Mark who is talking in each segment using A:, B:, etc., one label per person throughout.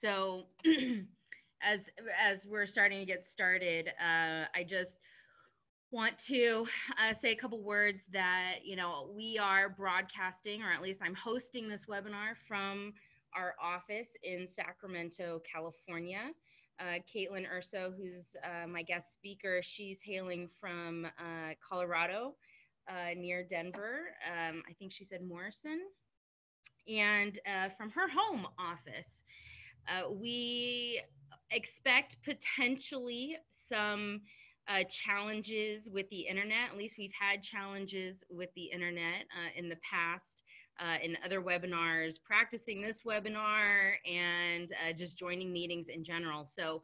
A: So as as we're starting to get started, uh, I just want to uh, say a couple words that you know we are broadcasting, or at least I'm hosting this webinar from our office in Sacramento, California. Uh, Kaitlin Urso, who's uh, my guest speaker, she's hailing from uh, Colorado, uh, near Denver. Um, I think she said Morrison, and from her home office. Uh, we expect potentially some uh, challenges with the internet. At least we've had challenges with the internet uh, in the past. Uh, in other webinars, practicing this webinar, and uh, just joining meetings in general. So,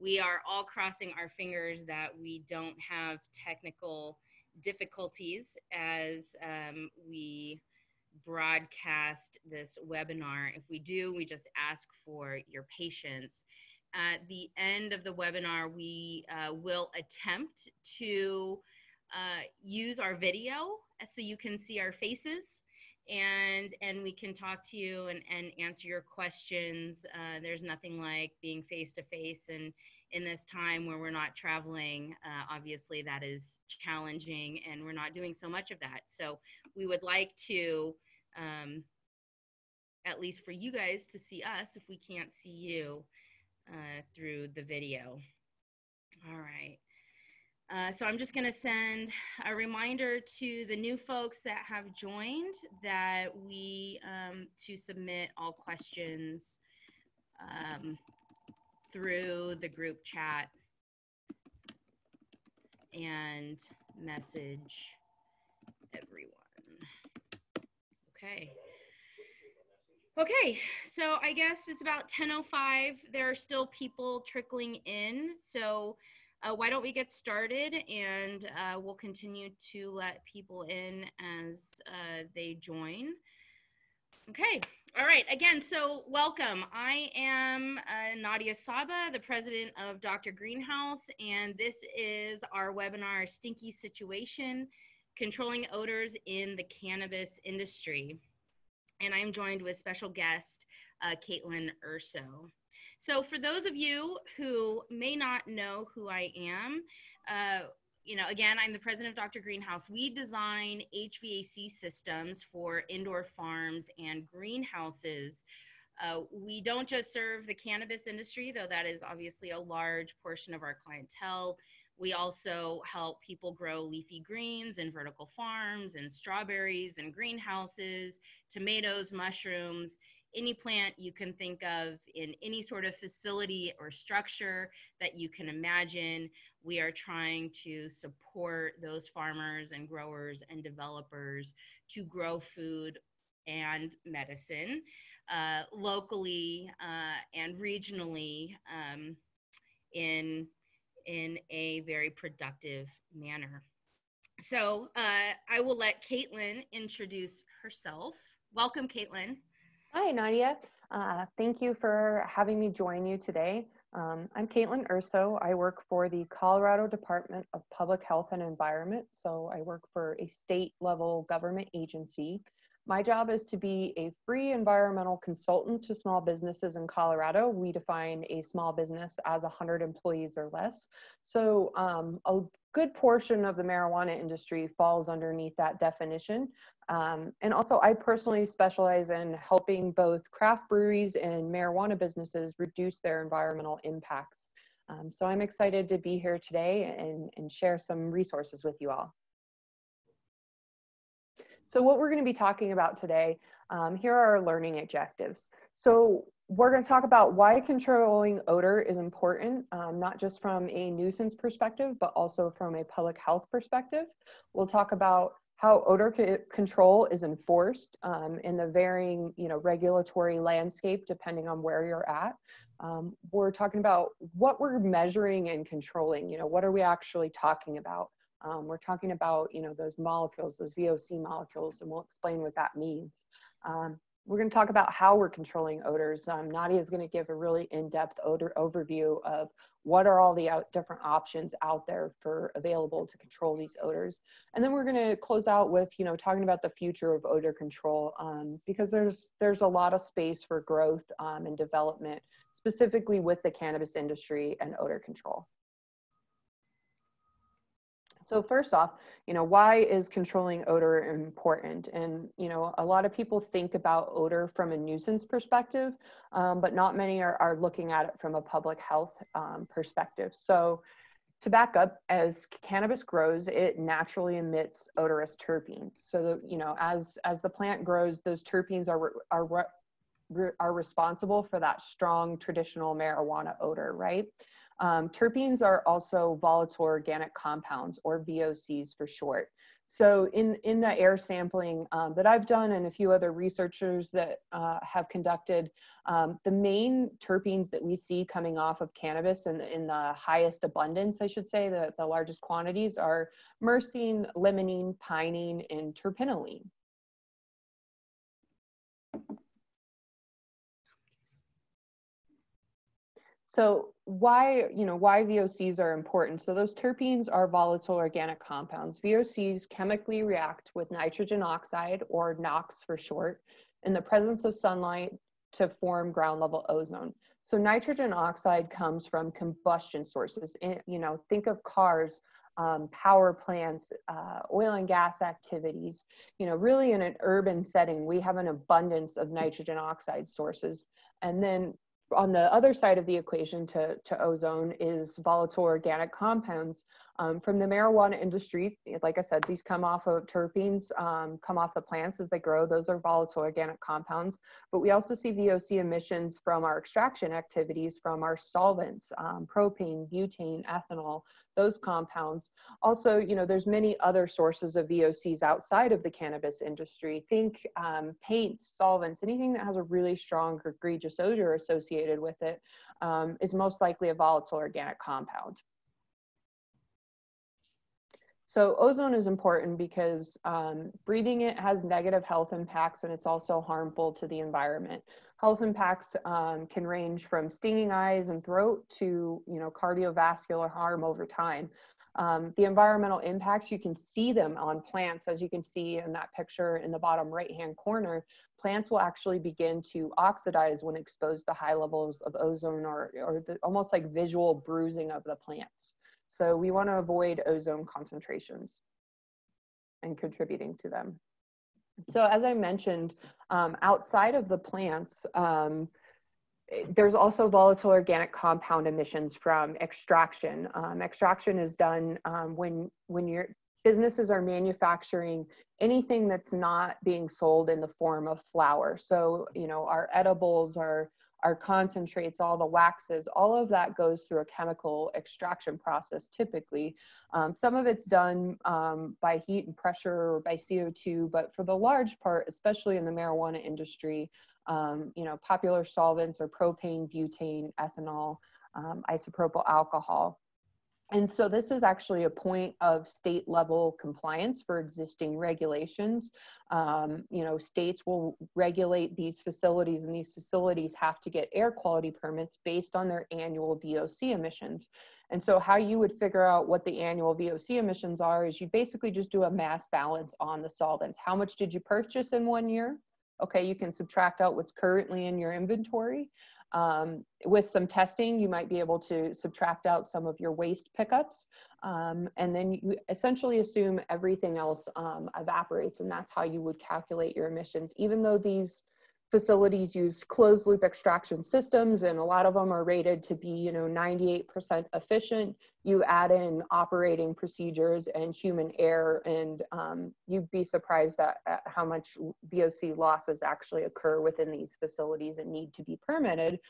A: we are all crossing our fingers that we don't have technical difficulties as um, we broadcast this webinar. If we do, we just ask for your patience. At the end of the webinar, we uh, will attempt to uh, use our video so you can see our faces and and we can talk to you and, and answer your questions. Uh, there's nothing like being face to face and in this time where we're not traveling, uh, obviously that is challenging and we're not doing so much of that. So we would like to um, at least for you guys to see us if we can't see you uh, through the video. All right. Uh, so I'm just going to send a reminder to the new folks that have joined that we um, to submit all questions um, through the group chat and message everyone. Okay. Okay, so I guess it's about 10.05. There are still people trickling in. So uh, why don't we get started and uh, we'll continue to let people in as uh, they join. Okay, all right, again, so welcome. I am uh, Nadia Sabeh, the president of Dr. Greenhouse, and this is our webinar, Stinky Situation, Controlling Odors in the Cannabis Industry. And I'm joined with special guest, uh, Kaitlin Urso. So for those of you who may not know who I am, uh, you know, again, I'm the president of Dr. Greenhouse. We design HVAC systems for indoor farms and greenhouses. Uh, we don't just serve the cannabis industry, though that is obviously a large portion of our clientele. We also help people grow leafy greens and vertical farms and strawberries and greenhouses, tomatoes, mushrooms, any plant you can think of in any sort of facility or structure that you can imagine. We are trying to support those farmers and growers and developers to grow food and medicine uh, locally uh, and regionally um, in in a very productive manner. So uh, I will let Kaitlin introduce herself. Welcome, Kaitlin.
B: Hi, Nadia. Uh, thank you for having me join you today. Um, I'm Kaitlin Urso. I work for the Colorado Department of Public Health and Environment. So I work for a state level government agency. My job is to be a free environmental consultant to small businesses in Colorado. We define a small business as 100 employees or less. So um, a good portion of the marijuana industry falls underneath that definition. Um, and also, I personally specialize in helping both craft breweries and marijuana businesses reduce their environmental impacts. Um, so I'm excited to be here today and, and share some resources with you all. So what we're going to be talking about today, um, here are our learning objectives. So we're going to talk about why controlling odor is important, um, not just from a nuisance perspective, but also from a public health perspective. We'll talk about how odor control is enforced um, in the varying you know, regulatory landscape depending on where you're at. Um, we're talking about what we're measuring and controlling, you know, what are we actually talking about? Um, we're talking about, you know, those molecules, those VOC molecules, and we'll explain what that means. Um, we're going to talk about how we're controlling odors. Um, Nadia is going to give a really in-depth odor overview of what are all the out, different options out there for available to control these odors. And then we're going to close out with, you know, talking about the future of odor control um, because there's there's a lot of space for growth um, and development, specifically with the cannabis industry and odor control. So first off, you know, why is controlling odor important? And, you know, a lot of people think about odor from a nuisance perspective, um, but not many are, are looking at it from a public health um, perspective. So to back up, as cannabis grows, it naturally emits odorous terpenes. So, the, you know, as, as the plant grows, those terpenes are, are, are responsible for that strong traditional marijuana odor, right? Um, terpenes are also volatile organic compounds or VOCs for short. So in, in the air sampling um, that I've done and a few other researchers that uh, have conducted, um, the main terpenes that we see coming off of cannabis in, in the highest abundance, I should say, the, the largest quantities are myrcene, limonene, pinene, and terpinolene. So why, you know, why VOCs are important. So those terpenes are volatile organic compounds. VOCs chemically react with nitrogen oxide or NOx for short in the presence of sunlight to form ground level ozone. So nitrogen oxide comes from combustion sources. You know, think of cars, um, power plants, uh, oil and gas activities. You know, really in an urban setting, we have an abundance of nitrogen oxide sources. And then on the other side of the equation to, to ozone is volatile organic compounds um, from the marijuana industry. Like I said, these come off of terpenes, um, come off the plants as they grow. Those are volatile organic compounds. But we also see VOC emissions from our extraction activities from our solvents, um, propane, butane, ethanol, those compounds. Also, you know, there's many other sources of VOCs outside of the cannabis industry. Think um, paints, solvents, anything that has a really strong egregious odor associated with it um, is most likely a volatile organic compound. So ozone is important because um, breathing it has negative health impacts and it's also harmful to the environment. Health impacts um, can range from stinging eyes and throat to you know cardiovascular harm over time. Um, the environmental impacts, you can see them on plants, as you can see in that picture in the bottom right-hand corner. Plants will actually begin to oxidize when exposed to high levels of ozone or, or the, almost like visual bruising of the plants. So we want to avoid ozone concentrations and contributing to them. So as I mentioned, um, outside of the plants, um, there's also volatile organic compound emissions from extraction. Um, extraction is done um, when, when your businesses are manufacturing anything that's not being sold in the form of flower. So, you know, our edibles, our our concentrates, all the waxes, all of that goes through a chemical extraction process typically. Um, some of it's done um, by heat and pressure or by CO2, but for the large part, especially in the marijuana industry, um, you know, popular solvents are propane, butane, ethanol, um, isopropyl alcohol. And so this is actually a point of state level compliance for existing regulations. Um, you know, states will regulate these facilities and these facilities have to get air quality permits based on their annual VOC emissions. And so how you would figure out what the annual VOC emissions are is you basically just do a mass balance on the solvents. How much did you purchase in one year? Okay, you can subtract out what's currently in your inventory. Um, with some testing, you might be able to subtract out some of your waste pickups. Um, and then you essentially assume everything else um, evaporates and that's how you would calculate your emissions. Even though these facilities use closed loop extraction systems and a lot of them are rated to be you know 98% efficient. You add in operating procedures and human error and um, you'd be surprised at, at, how much voc losses actually occur within these facilities and need to be permitted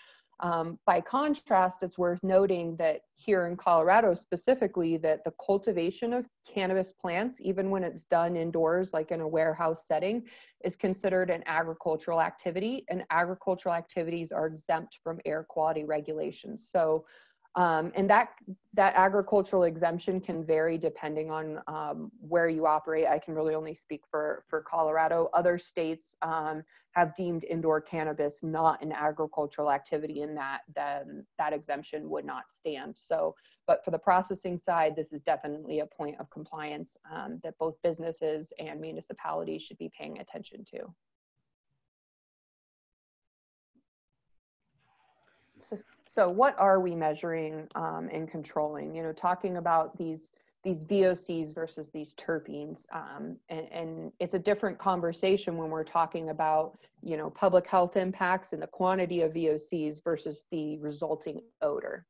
B: um, by contrast, it's worth noting that here in Colorado specifically, that the cultivation of cannabis plants, even when it's done indoors, like in a warehouse setting, is considered an agricultural activity, and agricultural activities are exempt from air quality regulations. So um, and that that agricultural exemption can vary depending on um, where you operate. I can really only speak for for Colorado. Other states um, have deemed indoor cannabis not an agricultural activity, and that then that exemption would not stand. So, but for the processing side, this is definitely a point of compliance um, that both businesses and municipalities should be paying attention to. So, what are we measuring um, and controlling? You know, talking about these these VOCs versus these terpenes, um, and, and it's a different conversation when we're talking about you know public health impacts and the quantity of VOCs versus the resulting odor.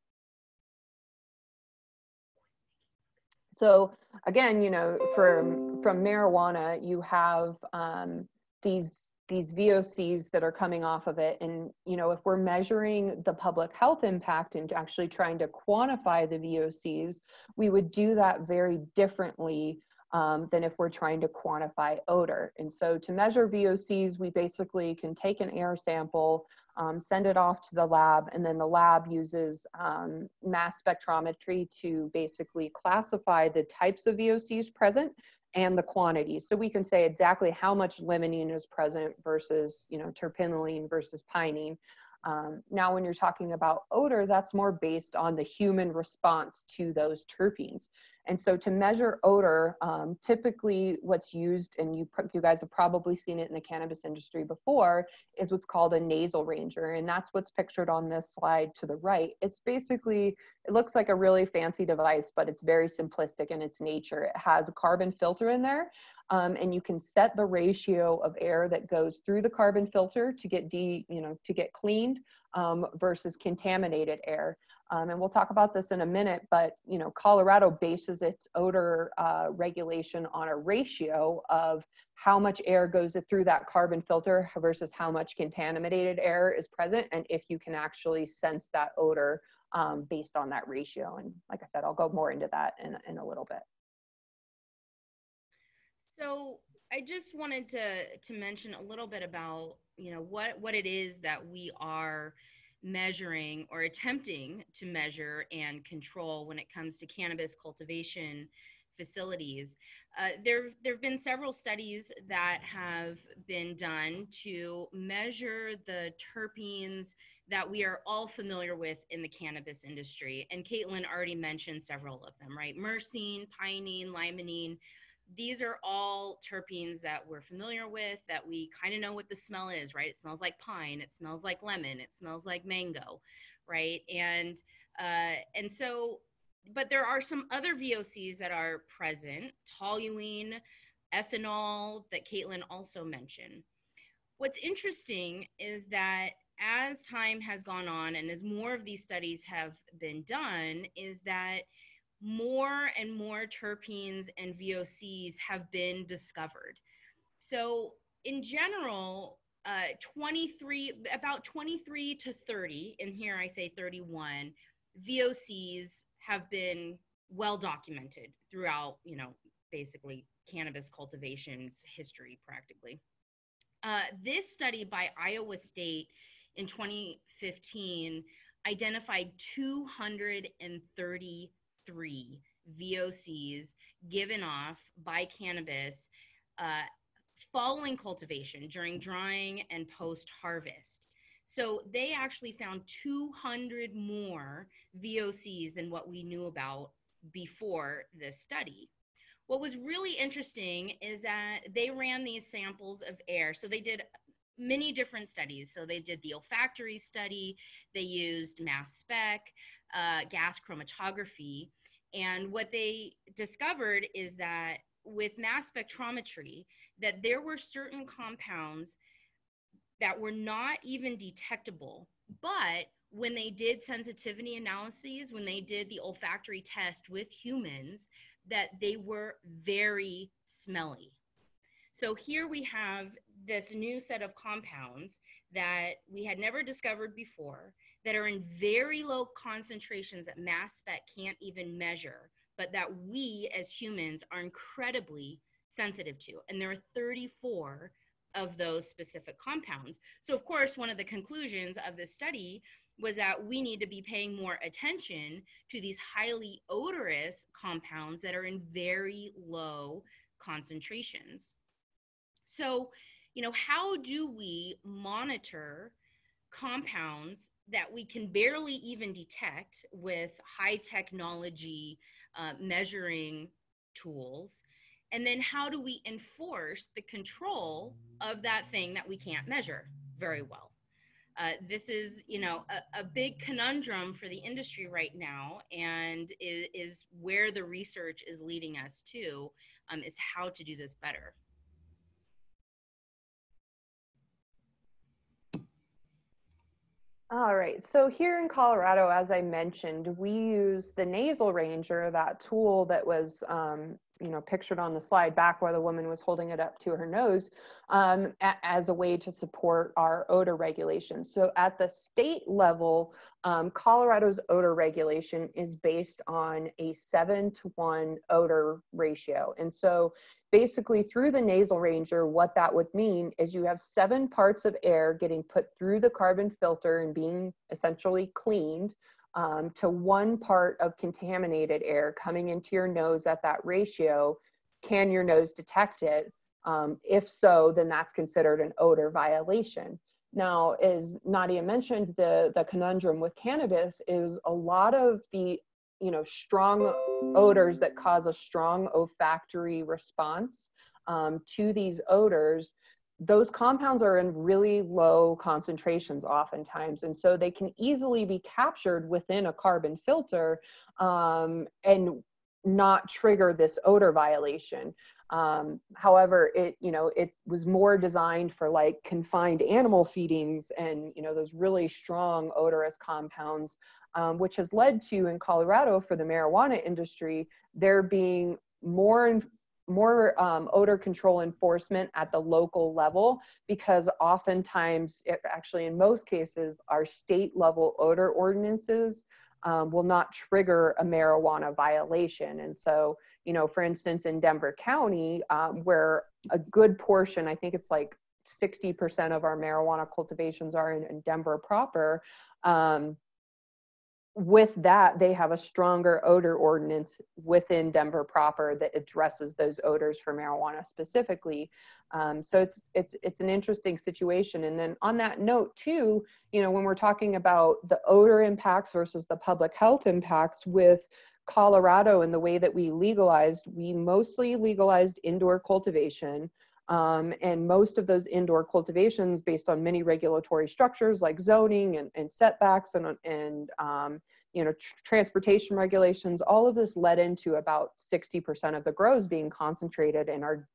B: So again, you know, from from marijuana, you have um, these these VOCs that are coming off of it. And, you know, if we're measuring the public health impact and actually trying to quantify the VOCs, we would do that very differently um, than if we're trying to quantify odor. And so to measure VOCs, we basically can take an air sample, um, send it off to the lab, and then the lab uses um, mass spectrometry to basically classify the types of VOCs present and the quantities. So we can say exactly how much limonene is present versus, you know, terpinolene versus pinene. Um, now, when you're talking about odor, that's more based on the human response to those terpenes. And so to measure odor, um, typically what's used, and you, you guys have probably seen it in the cannabis industry before, is what's called a nasal ranger. And that's what's pictured on this slide to the right. It's basically, it looks like a really fancy device, but it's very simplistic in its nature. It has a carbon filter in there. Um, and you can set the ratio of air that goes through the carbon filter to get de, you know, to get cleaned um, versus contaminated air. Um, and we'll talk about this in a minute, but you know, Colorado bases its odor uh, regulation on a ratio of how much air goes through that carbon filter versus how much contaminated air is present, and if you can actually sense that odor um, based on that ratio. And like I said, I'll go more into that in, in a little bit.
A: So I just wanted to to mention a little bit about you know what what it is that we are measuring or attempting to measure and control when it comes to cannabis cultivation facilities. Uh, there have been several studies that have been done to measure the terpenes that we are all familiar with in the cannabis industry. And Kaitlin already mentioned several of them, right? Myrcene, pinene, limonene these are all terpenes that we're familiar with that we kind of know what the smell is right? It smells like pine it smells like lemon it smells like mango right? And uh, and so but there are some other vocs that are present toluene ethanol that kaitlin also mentioned. What's interesting is that as time has gone on and as more of these studies have been done is that more and more terpenes and VOCs have been discovered. So, in general, uh, 23, about 23 to 30, and here I say 31, VOCs have been well documented throughout, you know, basically cannabis cultivation's history practically. Uh, this study by Iowa State in 2015 identified 230 three VOCs given off by cannabis uh, following cultivation during drying and post harvest. So they actually found 200 more VOCs than what we knew about before this study. What was really interesting is that they ran these samples of air. So they did many different studies. So they did the olfactory study, they used mass spec, uh, gas chromatography. And what they discovered is that with mass spectrometry, that there were certain compounds that were not even detectable, but when they did sensitivity analyses, when they did the olfactory test with humans, that they were very smelly. So here we have this new set of compounds that we had never discovered before that are in very low concentrations that mass spec can't even measure, but that we as humans are incredibly sensitive to. And there are 34 of those specific compounds. So, of course, one of the conclusions of this study was that we need to be paying more attention to these highly odorous compounds that are in very low concentrations. So, you know, how do we monitor compounds that we can barely even detect with high technology uh, measuring tools? And then how do we enforce the control of that thing that we can't measure very well? uh, this is, you know, a, a, big conundrum for the industry right now, and is, is where the research is leading us to, um, is how to do this better.
B: All right, so here in Colorado, as I mentioned, we use the nasal ranger, that tool that was, um, you know, pictured on the slide back where the woman was holding it up to her nose um, a- as a way to support our odor regulation. So at the state level, um, Colorado's odor regulation is based on a seven to one odor ratio. And so basically through the nasal ranger, what that would mean is you have seven parts of air getting put through the carbon filter and being essentially cleaned um, to one part of contaminated air coming into your nose at that ratio. Can your nose detect it? Um, if so, then that's considered an odor violation. Now, as Nadia mentioned, the, the conundrum with cannabis is a lot of the you know strong odors that cause a strong olfactory response um, to these odors those compounds are in really low concentrations oftentimes and so they can easily be captured within a carbon filter um, and not trigger this odor violation. Um, however it you know it was more designed for like confined animal feedings and you know those really strong odorous compounds um, which has led to in Colorado for the marijuana industry there being more more um, odor control enforcement at the local level because oftentimes, it, actually in most cases, our state level odor ordinances um, will not trigger a marijuana violation. And so, you know, for instance, in Denver County, um, where a good portion, I think it's like 60% of our marijuana cultivations are in, in Denver proper, um, with that, they have a stronger odor ordinance within Denver proper that addresses those odors for marijuana specifically. Um, so it's it's it's an interesting situation. And then on that note too, you know, when we're talking about the odor impacts versus the public health impacts with Colorado and the way that we legalized, we mostly legalized indoor cultivation. Um, and most of those indoor cultivations based on many regulatory structures like zoning and, and setbacks and, and um, you know, tr- transportation regulations, all of this led into about 60% of the grows being concentrated in our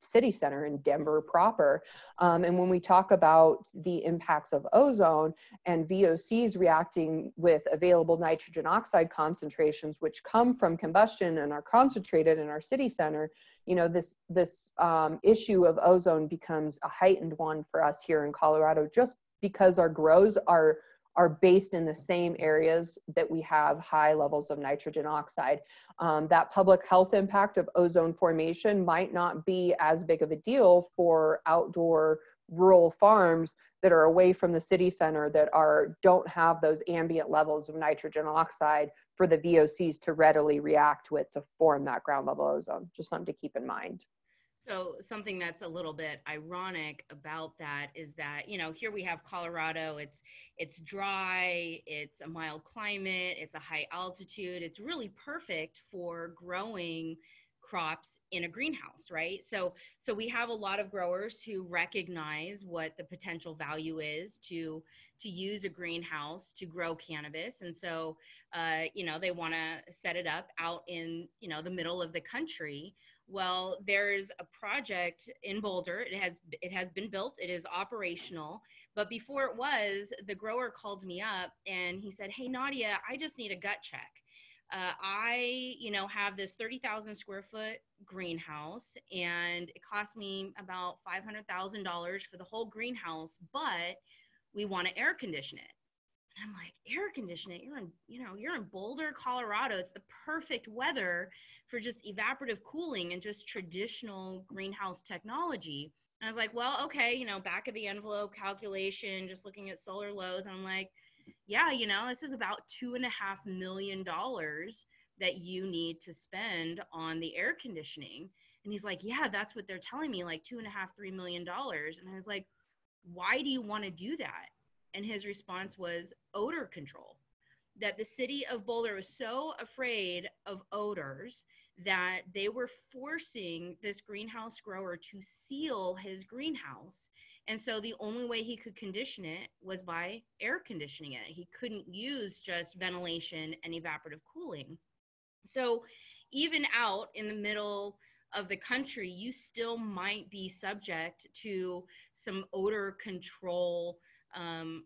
B: city center in Denver proper. Um, and when we talk about the impacts of ozone and VOCs reacting with available nitrogen oxide concentrations, which come from combustion and are concentrated in our city center, you know, this, this um, issue of ozone becomes a heightened one for us here in Colorado, just because our grows are are based in the same areas that we have high levels of nitrogen oxide. Um, that public health impact of ozone formation might not be as big of a deal for outdoor rural farms that are away from the city center that are don't have those ambient levels of nitrogen oxide for the VOCs to readily react with to form that ground level ozone. Just something to keep in mind.
A: So something that's a little bit ironic about that is that you know here we have Colorado. It's it's dry. It's a mild climate. It's a high altitude. It's really perfect for growing crops in a greenhouse right so so we have a lot of growers who recognize what the potential value is to to use a greenhouse to grow cannabis and so uh, you know they want to set it up out in you know the middle of the country well, there's a project in Boulder. It has it has been built. It is operational. But before it was, the grower called me up and he said, "Hey Nadia, I just need a gut check. Uh, I, you know, have this 30,000 square foot greenhouse and it cost me about $500,000 for the whole greenhouse, but we want to air condition it. And I'm like, air conditioning? You're in, you know, you're in Boulder, Colorado. It's the perfect weather for just evaporative cooling and just traditional greenhouse technology. And I was like, well, okay, you know, back of the envelope calculation, just looking at solar loads. I'm like, yeah, you know, this is about two and a half million dollars that you need to spend on the air conditioning. And he's like, yeah, that's what they're telling me, like two and a half, three million dollars. And I was like, why do you want to do that? And his response was odor control. That the city of Boulder was so afraid of odors that they were forcing this greenhouse grower to seal his greenhouse And so the only way he could condition it was by air conditioning it. He couldn't use just ventilation and evaporative cooling. So even out in the middle of the country, you still might be subject to some odor control um,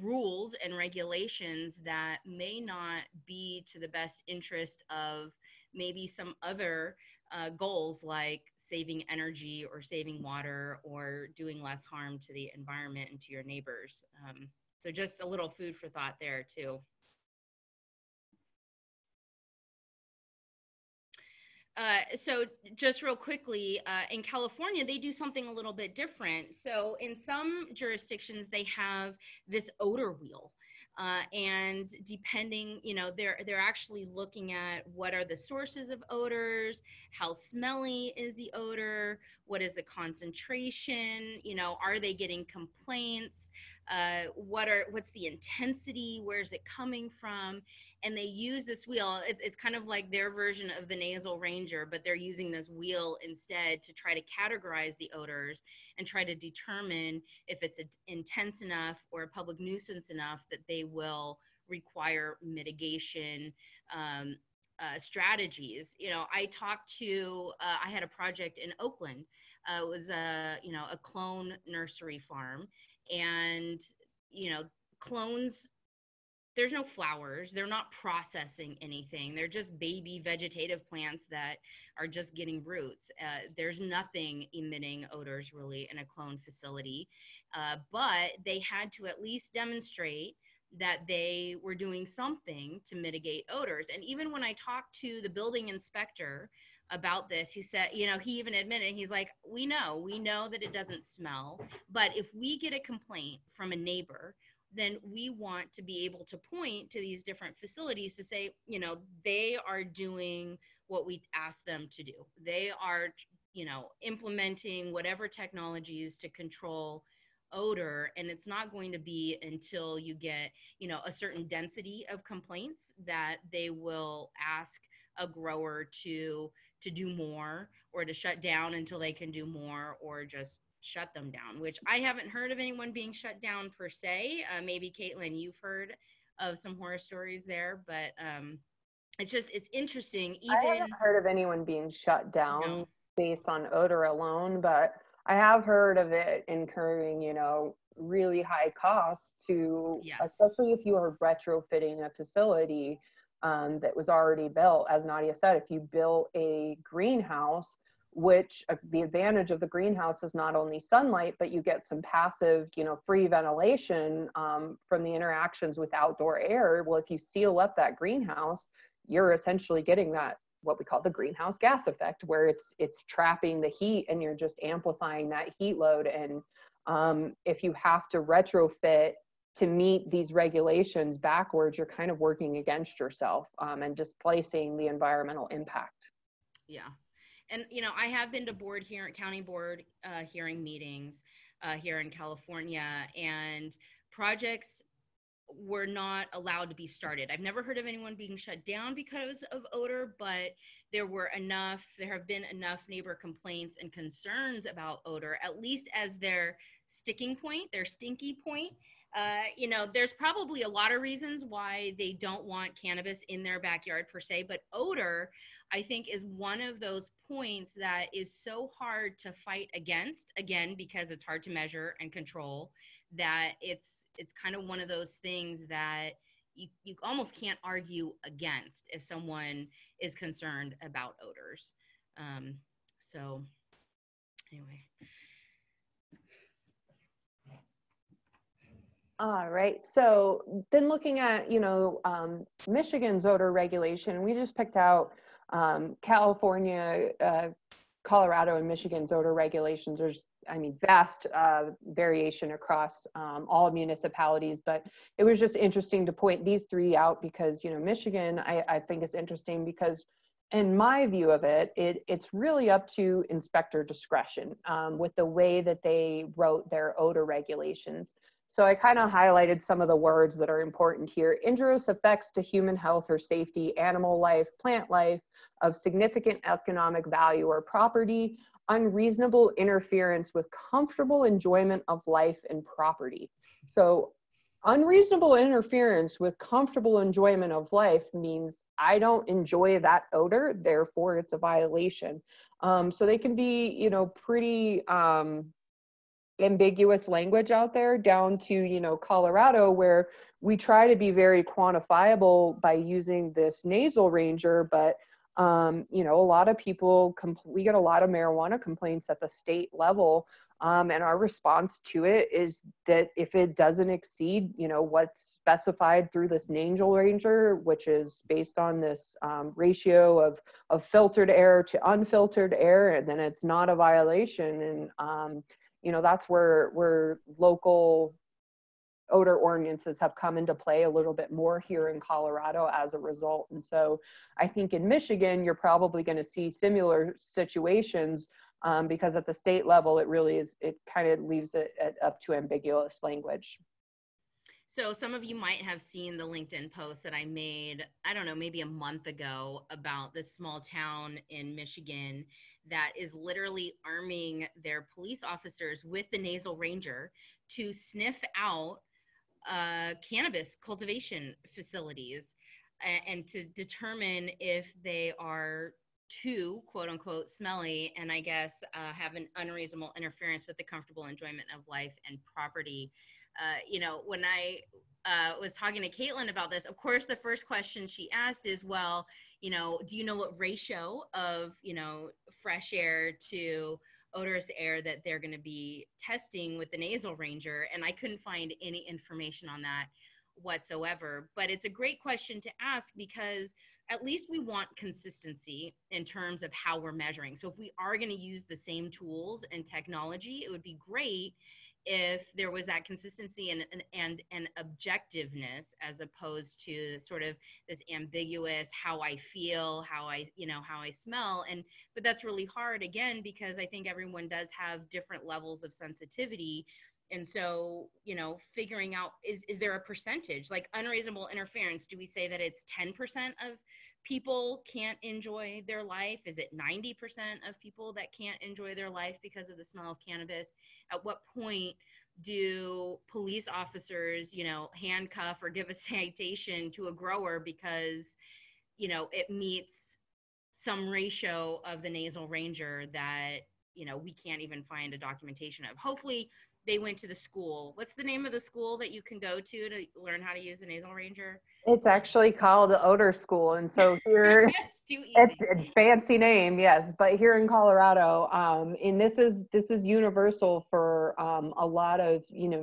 A: rules and regulations that may not be to the best interest of maybe some other uh, goals like saving energy or saving water or doing less harm to the environment and to your neighbors. Um, so just a little food for thought there too. Uh, so just real quickly, uh, in California, they do something a little bit different. So in some jurisdictions, they have this odor wheel. Uh, and depending you know they're they're actually looking at what are the sources of odors how smelly is the odor what is the concentration you know are they getting complaints uh, what are what's the intensity where's it coming from? And they use this wheel it's, it's kind of like their version of the nasal ranger but they're using this wheel instead to try to categorize the odors and try to determine if it's a, intense enough or a public nuisance enough that they will require mitigation um, uh, strategies. You know i talked to uh, i had a project in oakland uh, it was a you know a clone nursery farm and you know clones there's no flowers. They're not processing anything. They're just baby vegetative plants that are just getting roots. Uh, there's nothing emitting odors really in a clone facility. Uh, but they had to at least demonstrate that they were doing something to mitigate odors. And even when i talked to the building inspector about this he said you know he even admitted he's like we know we know that it doesn't smell but if we get a complaint from a neighbor then we want to be able to point to these different facilities to say, you know, they are doing what we ask them to do. They are, you know, implementing whatever technologies to control odor and it's not going to be until you get you know a certain density of complaints that they will ask a grower to to do more or to shut down until they can do more or just shut them down, which I haven't heard of anyone being shut down per se. Uh, maybe Kaitlin, you've heard of some horror stories there, but um, it's just it's interesting.
B: Even I haven't heard of anyone being shut down no. based on odor alone, but I have heard of it incurring, you know, really high costs to, yes. especially if you are retrofitting a facility um, that was already built. As Nadia said, if you build a greenhouse which uh, the advantage of the greenhouse is not only sunlight, but you get some passive, you know, free ventilation um, from the interactions with outdoor air. Well, if you seal up that greenhouse, you're essentially getting that what we call the greenhouse gas effect, where it's it's trapping the heat and you're just amplifying that heat load. And um, if you have to retrofit to meet these regulations backwards, you're kind of working against yourself um, and displacing the environmental impact.
A: Yeah, and you know, I have been to board here, county board uh, hearing meetings uh, here in California, and projects were not allowed to be started. I've never heard of anyone being shut down because of odor, but there were enough, there have been enough neighbor complaints and concerns about odor, at least as their sticking point, their stinky point. Uh, you know, there's probably a lot of reasons why they don't want cannabis in their backyard per se, but odor I think is one of those points that is so hard to fight against again because it's hard to measure and control that it's it's kind of one of those things that you, you almost can't argue against if someone is concerned about odors. Um, so anyway.
B: All right. So then looking at, you know, um, Michigan's odor regulation, we just picked out um, California, uh, Colorado, and Michigan's odor regulations. There's, I mean, vast uh, variation across um, all municipalities, but it was just interesting to point these three out because, you know, Michigan, I, I think is interesting because in my view of it, it it's really up to inspector discretion um, with the way that they wrote their odor regulations. So I kind of highlighted some of the words that are important here. Injurious effects to human health or safety, animal life, plant life, of significant economic value or property, unreasonable interference with comfortable enjoyment of life and property. So, unreasonable interference with comfortable enjoyment of life means I don't enjoy that odor, therefore it's a violation. Um, so they can be, you know, pretty um, ambiguous language out there down to, you know, Colorado where we try to be very quantifiable by using this nasal ranger, but um, you know, a lot of people, compl- we get a lot of marijuana complaints at the state level. Um, and our response to it is that if it doesn't exceed, you know, what's specified through this nasal ranger, which is based on this um, ratio of, of filtered air to unfiltered air, and then it's not a violation. And, um, you know, that's where, where local odor ordinances have come into play a little bit more here in Colorado as a result. And so I think in Michigan, you're probably going to see similar situations um, because at the state level, it really is, it kind of leaves it at, up to ambiguous language.
A: So some of you might have seen the LinkedIn post that I made, I don't know, maybe a month ago about this small town in Michigan that is literally arming their police officers with the nasal ranger to sniff out uh, cannabis cultivation facilities and, to determine if they are too quote unquote smelly and I guess uh, have an unreasonable interference with the comfortable enjoyment of life and property. Uh, you know, when I uh, was talking to Kaitlin about this, of course, the first question she asked is, well, you know, do you know what ratio of, you know, fresh air to odorous air that they're going to be testing with the nasal ranger? And i couldn't find any information on that whatsoever. But it's a great question to ask because at least we want consistency in terms of how we're measuring. So if we are going to use the same tools and technology it would be great if there was that consistency and, and and and objectiveness as opposed to sort of this ambiguous how i feel how i you know how i smell. And but that's really hard again because i think everyone does have different levels of sensitivity. And so you know figuring out is is there a percentage? Like unreasonable interference do we say that it's 10% of people can't enjoy their life? Is it 90% of people that can't enjoy their life because of the smell of cannabis? At what point do police officers, you know, handcuff or give a citation to a grower because, you know, it meets some ratio of the nasal ranger that, you know, we can't even find a documentation of? Hopefully, they went to the school. What's the name of the school that you can go to to learn how to use the nasal ranger?
B: It's actually called the Odor School, and so here it's, it's, fancy name, yes. But here in Colorado, um, and this is this is universal for um, a lot of you know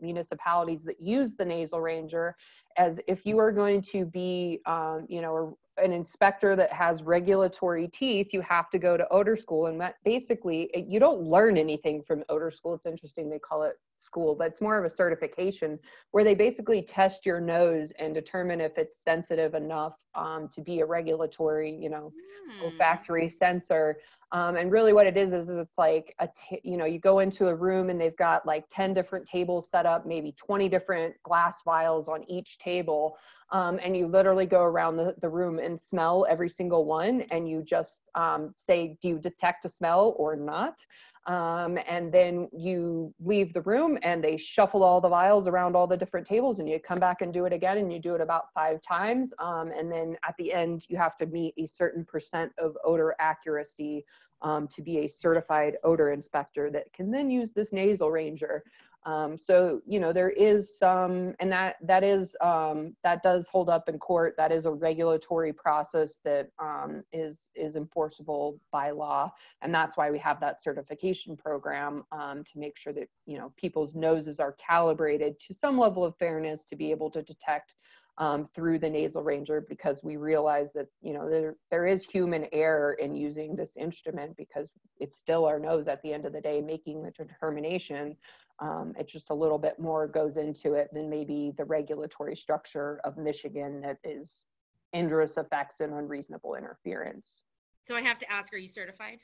B: municipalities that use the nasal ranger. As if you are going to be, um, you know, an inspector that has regulatory teeth, you have to go to odor school. And that basically, you don't learn anything from odor school. It's interesting they call it school, but it's more of a certification where they basically test your nose and determine if it's sensitive enough um, to be a regulatory, you know, mm. olfactory sensor. Um, and really what it is, is it's like, a t- you know, you go into a room and they've got like 10 different tables set up, maybe 20 different glass vials on each table. Um, and you literally go around the, the room and smell every single one. And you just um, say, do you detect a smell or not? Um, and then you leave the room and they shuffle all the vials around all the different tables and you come back and do it again and you do it about five times. Um, and then at the end, you have to meet a certain percent of odor accuracy um, to be a certified odor inspector that can then use this nasal ranger. Um, so you know there is some, and that that is um, that does hold up in court. That is a regulatory process that um, is is enforceable by law, and that's why we have that certification program um, to make sure that you know people's noses are calibrated to some level of fairness to be able to detect um, through the nasal ranger because we realize that you know there there is human error in using this instrument because it's still our nose at the end of the day making the determination um, it's just a little bit more goes into it than maybe the regulatory structure of Michigan that is injurious effects and unreasonable interference.
A: So I have to ask, are you certified?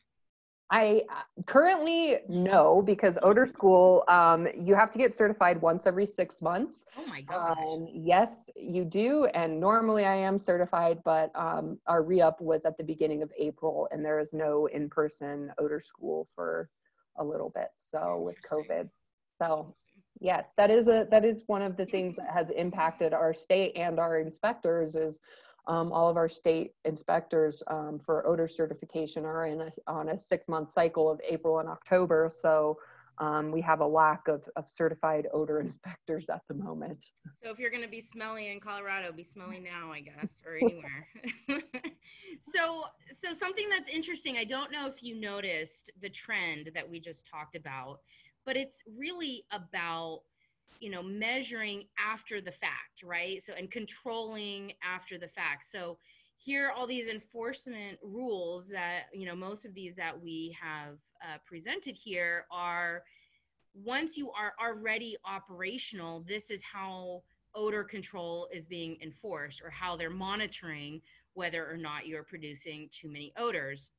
B: I currently no, because odor school, um, you have to get certified once every six months.
A: Oh my gosh.
B: Um, yes, you do. And normally I am certified, but um, our re up was at the beginning of April, and there is no in person odor school for a little bit. So with COVID. So yes, that is a that is one of the things that has impacted our state and our inspectors is um, all of our state inspectors um, for odor certification are in a, on a six month cycle of April and October. So um, we have a lack of, of certified odor inspectors at the moment.
A: So if you're going to be smelly in Colorado, be smelly now, I guess, or anywhere. so, so something that's interesting. I don't know if you noticed the trend that we just talked about, but it's really about you know measuring after the fact right? So and controlling after the fact. So here are all these enforcement rules that you know most of these that we have uh, presented here are once you are already operational this is how odor control is being enforced or how they're monitoring whether or not you're producing too many odors.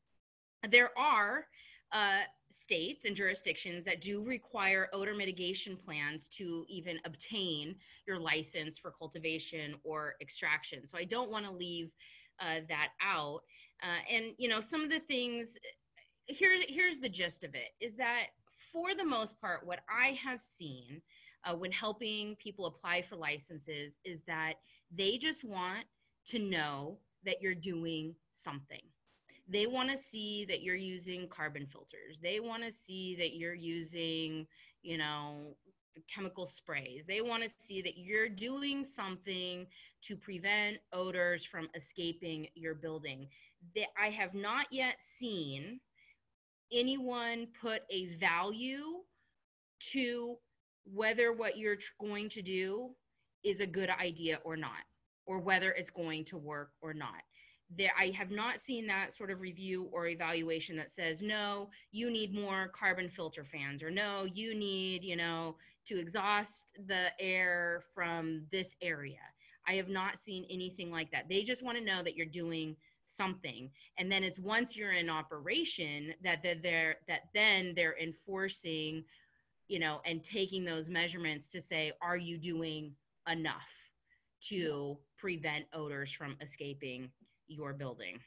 A: There are uh, states and jurisdictions that do require odor mitigation plans to even obtain your license for cultivation or extraction. So I don't want to leave uh, that out. Uh, and you know, some of the things here, here's the gist of it: is that for the most part, what I have seen uh, when helping people apply for licenses is that they just want to know that you're doing something they want to see that you're using carbon filters. They want to see that you're using you know chemical sprays. They want to see that you're doing something to prevent odors from escaping your building. That i have not yet seen anyone put a value to whether what you're going to do is a good idea or not or whether it's going to work or not there i have not seen that sort of review or evaluation that says no you need more carbon filter fans or no you need you know to exhaust the air from this area. I have not seen anything like that. They just want to know that you're doing something. And then it's once you're in operation that they're, they're that then they're enforcing you know and taking those measurements to say are you doing enough to prevent odors from escaping your building.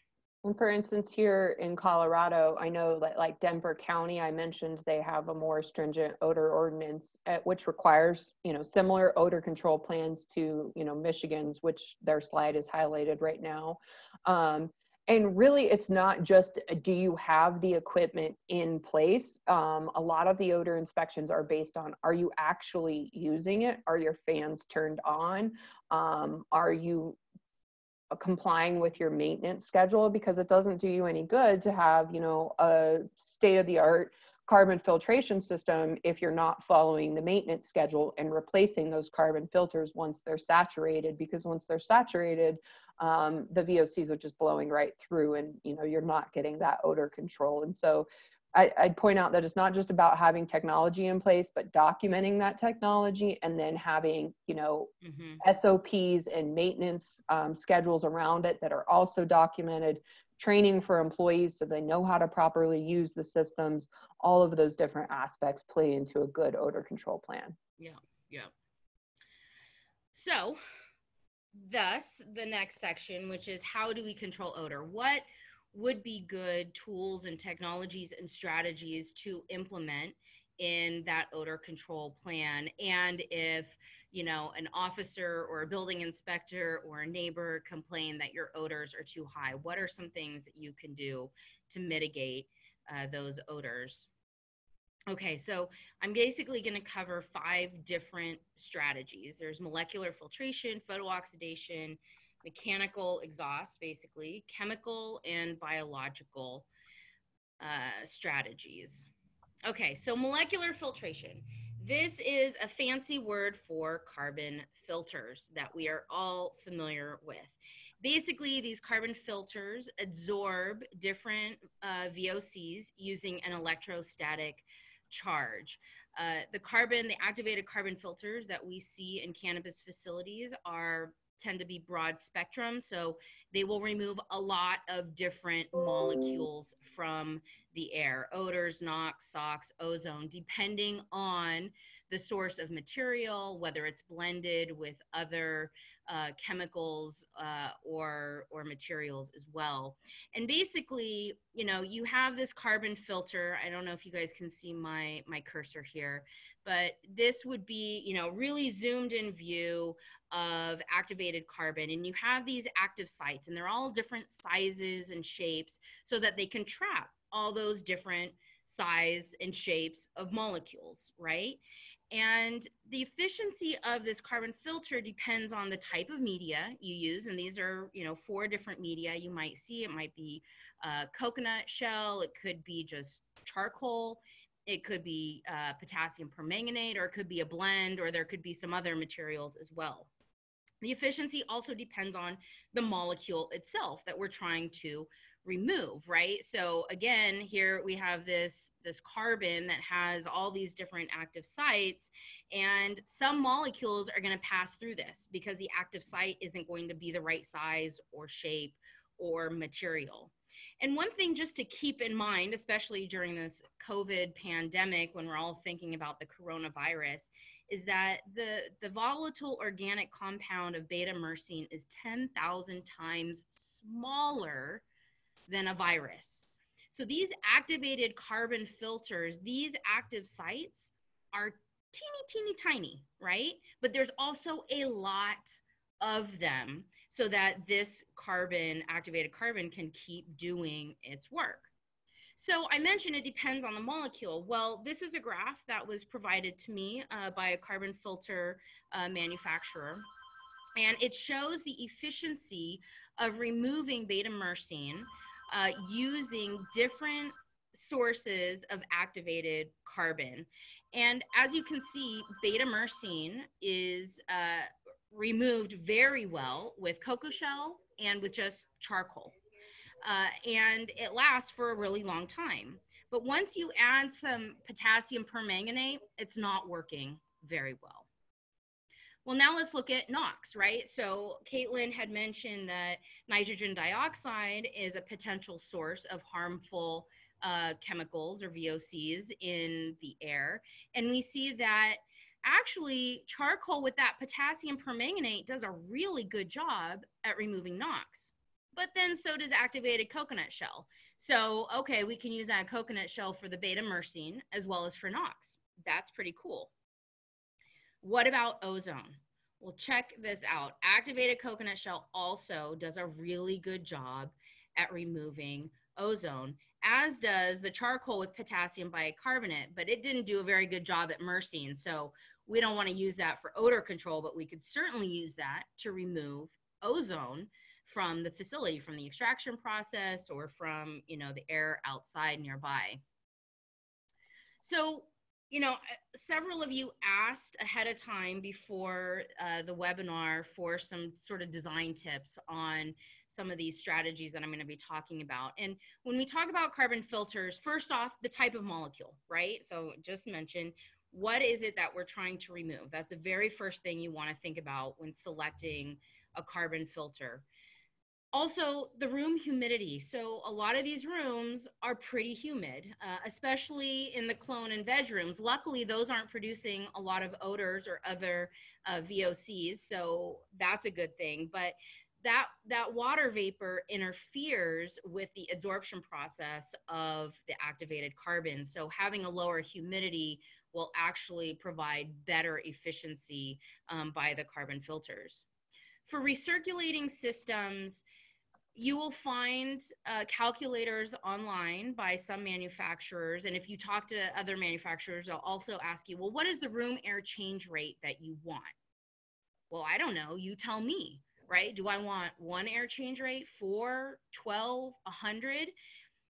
B: And for instance, here in Colorado, I know that like Denver County, I mentioned they have a more stringent odor ordinance, at, eh, which requires, you know, similar odor control plans to, you know, Michigan's, which their slide is highlighted right now. Um, and really, it's not just uh, do you have the equipment in place? Um, a lot of the odor inspections are based on are you actually using it? Are your fans turned on? Um, are you complying with your maintenance schedule because it doesn't do you any good to have you know a state of the art carbon filtration system if you're not following the maintenance schedule and replacing those carbon filters once they're saturated because once they're saturated um, the vocs are just blowing right through and you know you're not getting that odor control. And so I, would point out that it's not just about having technology in place, but documenting that technology and then having, you know, mm-hmm. SOPs and maintenance um, schedules around it that are also documented, training for employees so they know how to properly use the systems. All of those different aspects play into a good odor control plan.
A: Yeah, yeah. So, thus, the next section, which is how do we control odor? What would be good tools and technologies and strategies to implement in that odor control plan. And if you know an officer or a building inspector or a neighbor complain that your odors are too high what are some things that you can do to mitigate uh, those odors? Okay so i'm basically going to cover five different strategies. There's molecular filtration photo oxidation mechanical exhaust, basically, chemical and biological uh, strategies. Okay, so molecular filtration. This is a fancy word for carbon filters that we are all familiar with. Basically, these carbon filters absorb different uh, VOCs using an electrostatic charge. Uh, the carbon, the activated carbon filters that we see in cannabis facilities are tend to be broad spectrum. So they will remove a lot of different molecules from the air odors, NOx, SOx, ozone, depending on the source of material, whether it's blended with other uh, chemicals uh, or or materials as well. And basically, you know, you have this carbon filter. I don't know if you guys can see my my cursor here, but this would be, you know, really zoomed in view of activated carbon. And you have these active sites, and they're all different sizes and shapes so that they can trap all those different size and shapes of molecules, right? And the efficiency of this carbon filter depends on the type of media you use. And these are, you know, four different media you might see. It might be uh, coconut shell, it could be just charcoal, it could be uh, potassium permanganate, or it could be a blend, or there could be some other materials as well. The efficiency also depends on the molecule itself that we're trying to remove right so again here we have this this carbon that has all these different active sites and some molecules are going to pass through this because the active site isn't going to be the right size or shape or material and one thing just to keep in mind especially during this covid pandemic when we're all thinking about the coronavirus is that the the volatile organic compound of beta myrcene is 10,000 times smaller than a virus. So these activated carbon filters, these active sites are teeny, teeny, tiny, right? But there's also a lot of them so that this carbon, activated carbon, can keep doing its work. So I mentioned it depends on the molecule. Well, this is a graph that was provided to me uh, by a carbon filter uh, manufacturer. And it shows the efficiency of removing beta myrcene uh, using different sources of activated carbon. And as you can see, beta myrcene is uh, removed very well with cocoa shell and with just charcoal. Uh, and it lasts for a really long time. But once you add some potassium permanganate, it's not working very well. Well, now let's look at NOx, right? So Kaitlin had mentioned that nitrogen dioxide is a potential source of harmful uh, chemicals or VOCs in the air. And we see that actually charcoal with that potassium permanganate does a really good job at removing NOx. But then so does activated coconut shell. So, okay, we can use that coconut shell for the beta myrcene as well as for NOx. That's pretty cool. What about ozone? Well, check this out. Activated coconut shell also does a really good job at removing ozone, as does the charcoal with potassium bicarbonate, but it didn't do a very good job at myrcene. So we don't want to use that for odor control, but we could certainly use that to remove ozone from the facility, from the extraction process or from, you know, the air outside nearby. So you know, several of you asked ahead of time before uh, the webinar for some sort of design tips on some of these strategies that I'm going to be talking about. And when we talk about carbon filters, first off, the type of molecule, right? So just mention what is it that we're trying to remove? That's the very first thing you want to think about when selecting a carbon filter also the room humidity so a lot of these rooms are pretty humid uh, especially in the clone and veg rooms luckily those aren't producing a lot of odors or other uh, vocs so that's a good thing but that that water vapor interferes with the adsorption process of the activated carbon so having a lower humidity will actually provide better efficiency um, by the carbon filters for recirculating systems you will find uh, calculators online by some manufacturers. And if you talk to other manufacturers, they'll also ask you, well, what is the room air change rate that you want? Well, I don't know. You tell me, right? Do I want one air change rate, four, 12, 100?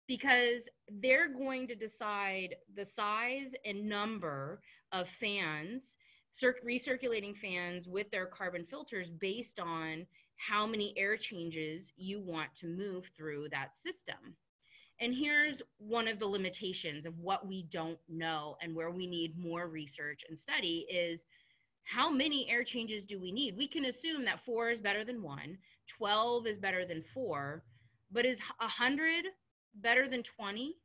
A: Because they're going to decide the size and number of fans, recirculating fans with their carbon filters based on how many air changes you want to move through that system. And here's one of the limitations of what we don't know and where we need more research and study is how many air changes do we need? We can assume that four is better than one, 12 is better than four, but is 100 better than 20?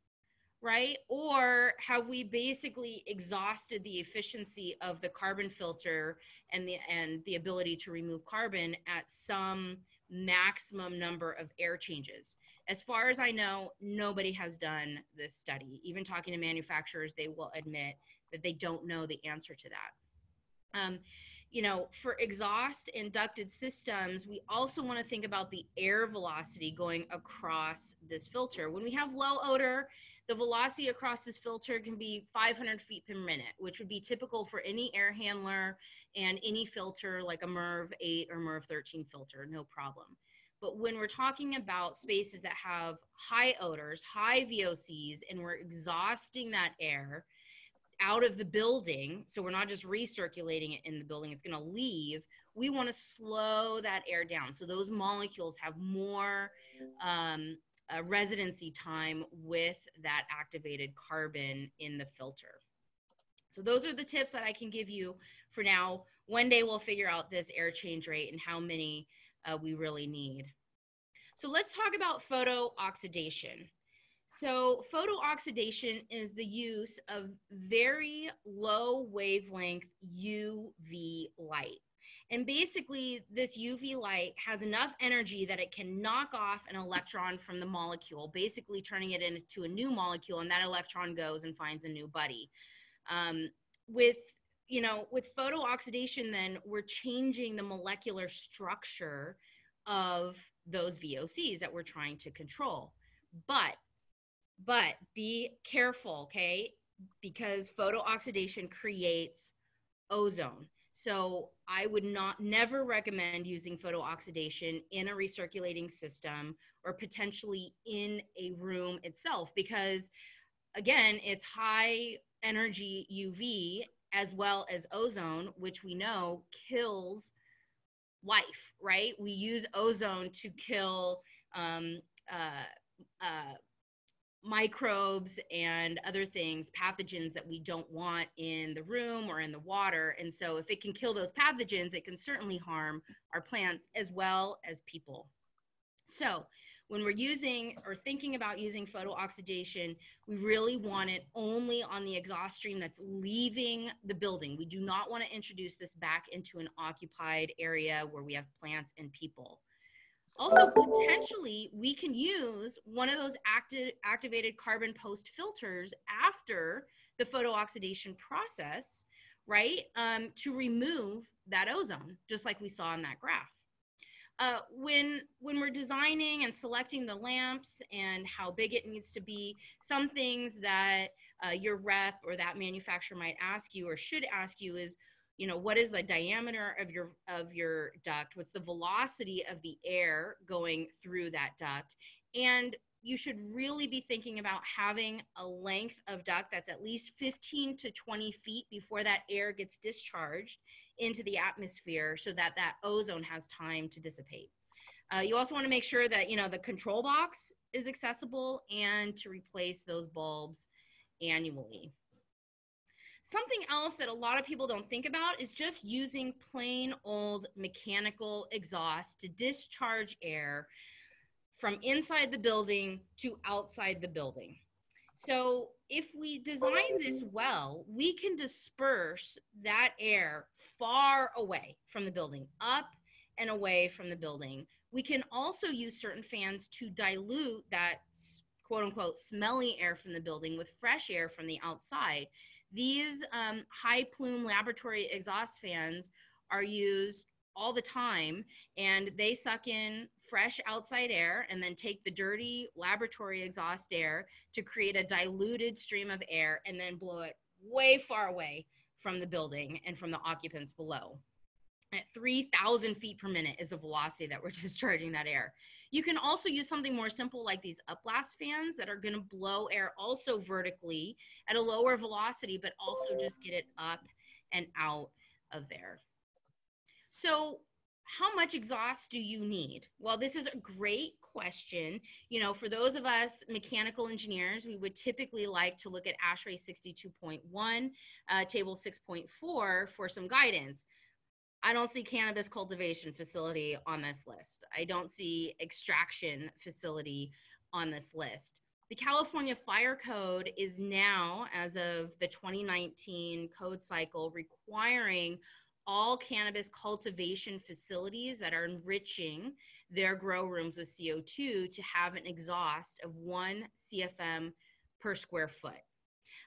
A: Right? Or have we basically exhausted the efficiency of the carbon filter and the and the ability to remove carbon at some maximum number of air changes? As far as I know, nobody has done this study. Even talking to manufacturers, they will admit that they don't know the answer to that. Um, you know, for exhaust and ducted systems, we also want to think about the air velocity going across this filter. When we have low odor, the velocity across this filter can be 500 feet per minute, which would be typical for any air handler and any filter like a MERV 8 or MERV 13 filter, no problem. But when we're talking about spaces that have high odors, high VOCs, and we're exhausting that air, out of the building, so we're not just recirculating it in the building, it's going to leave. We want to slow that air down. So those molecules have more um, uh, residency time with that activated carbon in the filter. So those are the tips that I can give you for now. One day we'll figure out this air change rate and how many uh, we really need. So let's talk about photo oxidation. So, photooxidation is the use of very low wavelength UV light. And basically, this UV light has enough energy that it can knock off an electron from the molecule, basically turning it into a new molecule, and that electron goes and finds a new buddy. Um, with you know, with photooxidation, then we're changing the molecular structure of those VOCs that we're trying to control. But but be careful, okay? Because photooxidation creates ozone. So I would not never recommend using photooxidation in a recirculating system or potentially in a room itself because again, it's high energy UV as well as ozone, which we know kills life, right? We use ozone to kill um, uh, uh, microbes and other things, pathogens that we don't want in the room or in the water. And so, if it can kill those pathogens, it can certainly harm our plants as well as people. So, when we're using or thinking about using photooxidation, we really want it only on the exhaust stream that's leaving the building. We do not want to introduce this back into an occupied area where we have plants and people. Also, potentially, we can use one of those active, activated carbon post filters after the photooxidation process, right, um, to remove that ozone, just like we saw in that graph. Uh, when when we're designing and selecting the lamps and how big it needs to be, some things that uh, your rep or that manufacturer might ask you or should ask you is you know what is the diameter of your of your duct? What's the velocity of the air going through that duct? And you should really be thinking about having a length of duct that's at least 15 to 20 feet before that air gets discharged into the atmosphere so that that ozone has time to dissipate. Uh, you also want to make sure that you know the control box is accessible and to replace those bulbs annually Something else that a lot of people don't think about is just using plain old mechanical exhaust to discharge air from inside the building to outside the building. So, if we design this well, we can disperse that air far away from the building, up and away from the building. We can also use certain fans to dilute that quote unquote smelly air from the building with fresh air from the outside these um, high plume laboratory exhaust fans are used all the time and they suck in fresh outside air and then take the dirty laboratory exhaust air to create a diluted stream of air and then blow it way far away from the building and from the occupants below. At 3,000 feet per minute is the velocity that we're discharging that air. You can also use something more simple like these upblast fans that are going to blow air also vertically at a lower velocity, but also just get it up and out of there. So how much exhaust do you need? Well, this is a great question. You know, for those of us mechanical engineers, we would typically like to look at ASHRAE 62.1, uh, table 6.4 for some guidance. I don't see cannabis cultivation facility on this list. I don't see extraction facility on this list. The California Fire Code is now, as of the 2019 code cycle, requiring all cannabis cultivation facilities that are enriching their grow rooms with CO2 to have an exhaust of one CFM per square foot.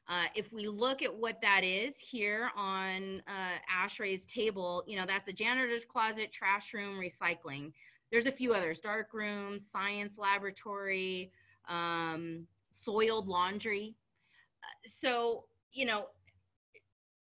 A: Uh, if we look at what that is here on uh, ASHRAE's table, you know, that's a janitor's closet, trash room, recycling. There's a few others, dark rooms, science laboratory, um, soiled laundry. Uh, so, you know,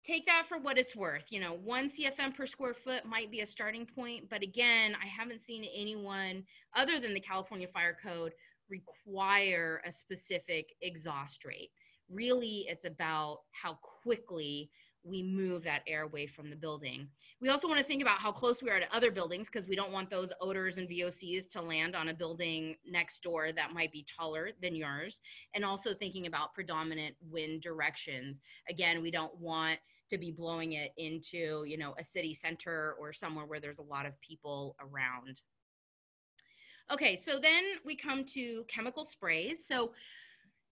A: take that for what it's worth. You know, one CFM per square foot might be a starting point, but again, I haven't seen anyone other than the California Fire Code require a specific exhaust rate. Really, it's about how quickly we move that air away from the building. We also want to think about how close we are to other buildings because we don't want those odors and VOCs to land on a building next door that might be taller than yours. And also thinking about predominant wind directions. Again, we don't want to be blowing it into, you know, a city center or somewhere where there's a lot of people around. Okay, so then we come to chemical sprays. So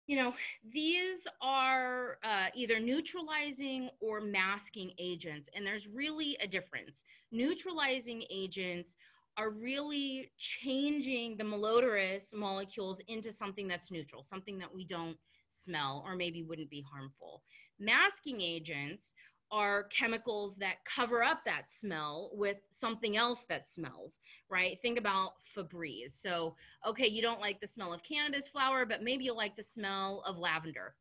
A: you know, these are uh, either neutralizing or masking agents, and there's really a difference. Neutralizing agents are really changing the malodorous molecules into something that's neutral, something that we don't smell or maybe wouldn't be harmful. Masking agents are chemicals that cover up that smell with something else that smells, right? Think about Febreze. So, okay, you don't like the smell of cannabis flower, but maybe you like the smell of lavender.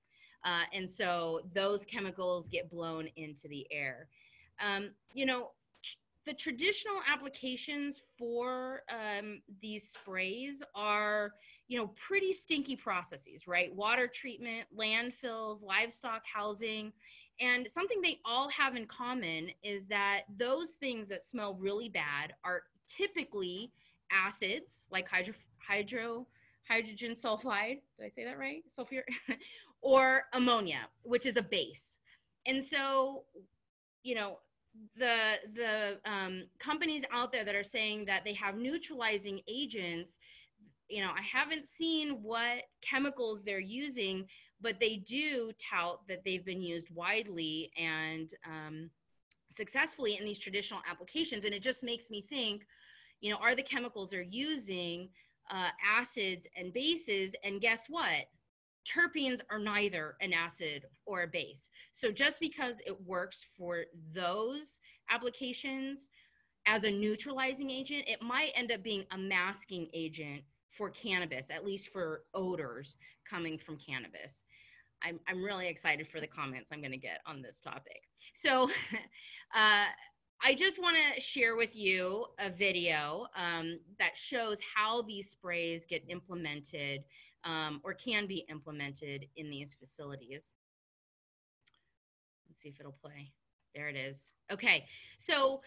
A: Uh, and so those chemicals get blown into the air. Um, you know, the traditional applications for um, these sprays are, you know, pretty stinky processes, right? Water treatment, landfills, livestock housing. And something they all have in common is that those things that smell really bad are typically acids like hydro, hydro hydrogen sulfide. Did I say that right? Sulfur or ammonia, which is a base. And so, you know, the the um, companies out there that are saying that they have neutralizing agents you know i haven't seen what chemicals they're using but they do tout that they've been used widely and um, successfully in these traditional applications. And it just makes me think, you know, are the chemicals they're using uh, acids and bases? And guess what? Terpenes are neither an acid or a base. So just because it works for those applications as a neutralizing agent, it might end up being a masking agent for cannabis, at least for odors coming from cannabis. I'm, I'm really excited for the comments I'm going to get on this topic. So, uh, I just want to share with you a video um, that shows how these sprays get implemented um, or can be implemented in these facilities. Let's see if it'll play. There it is. Okay, so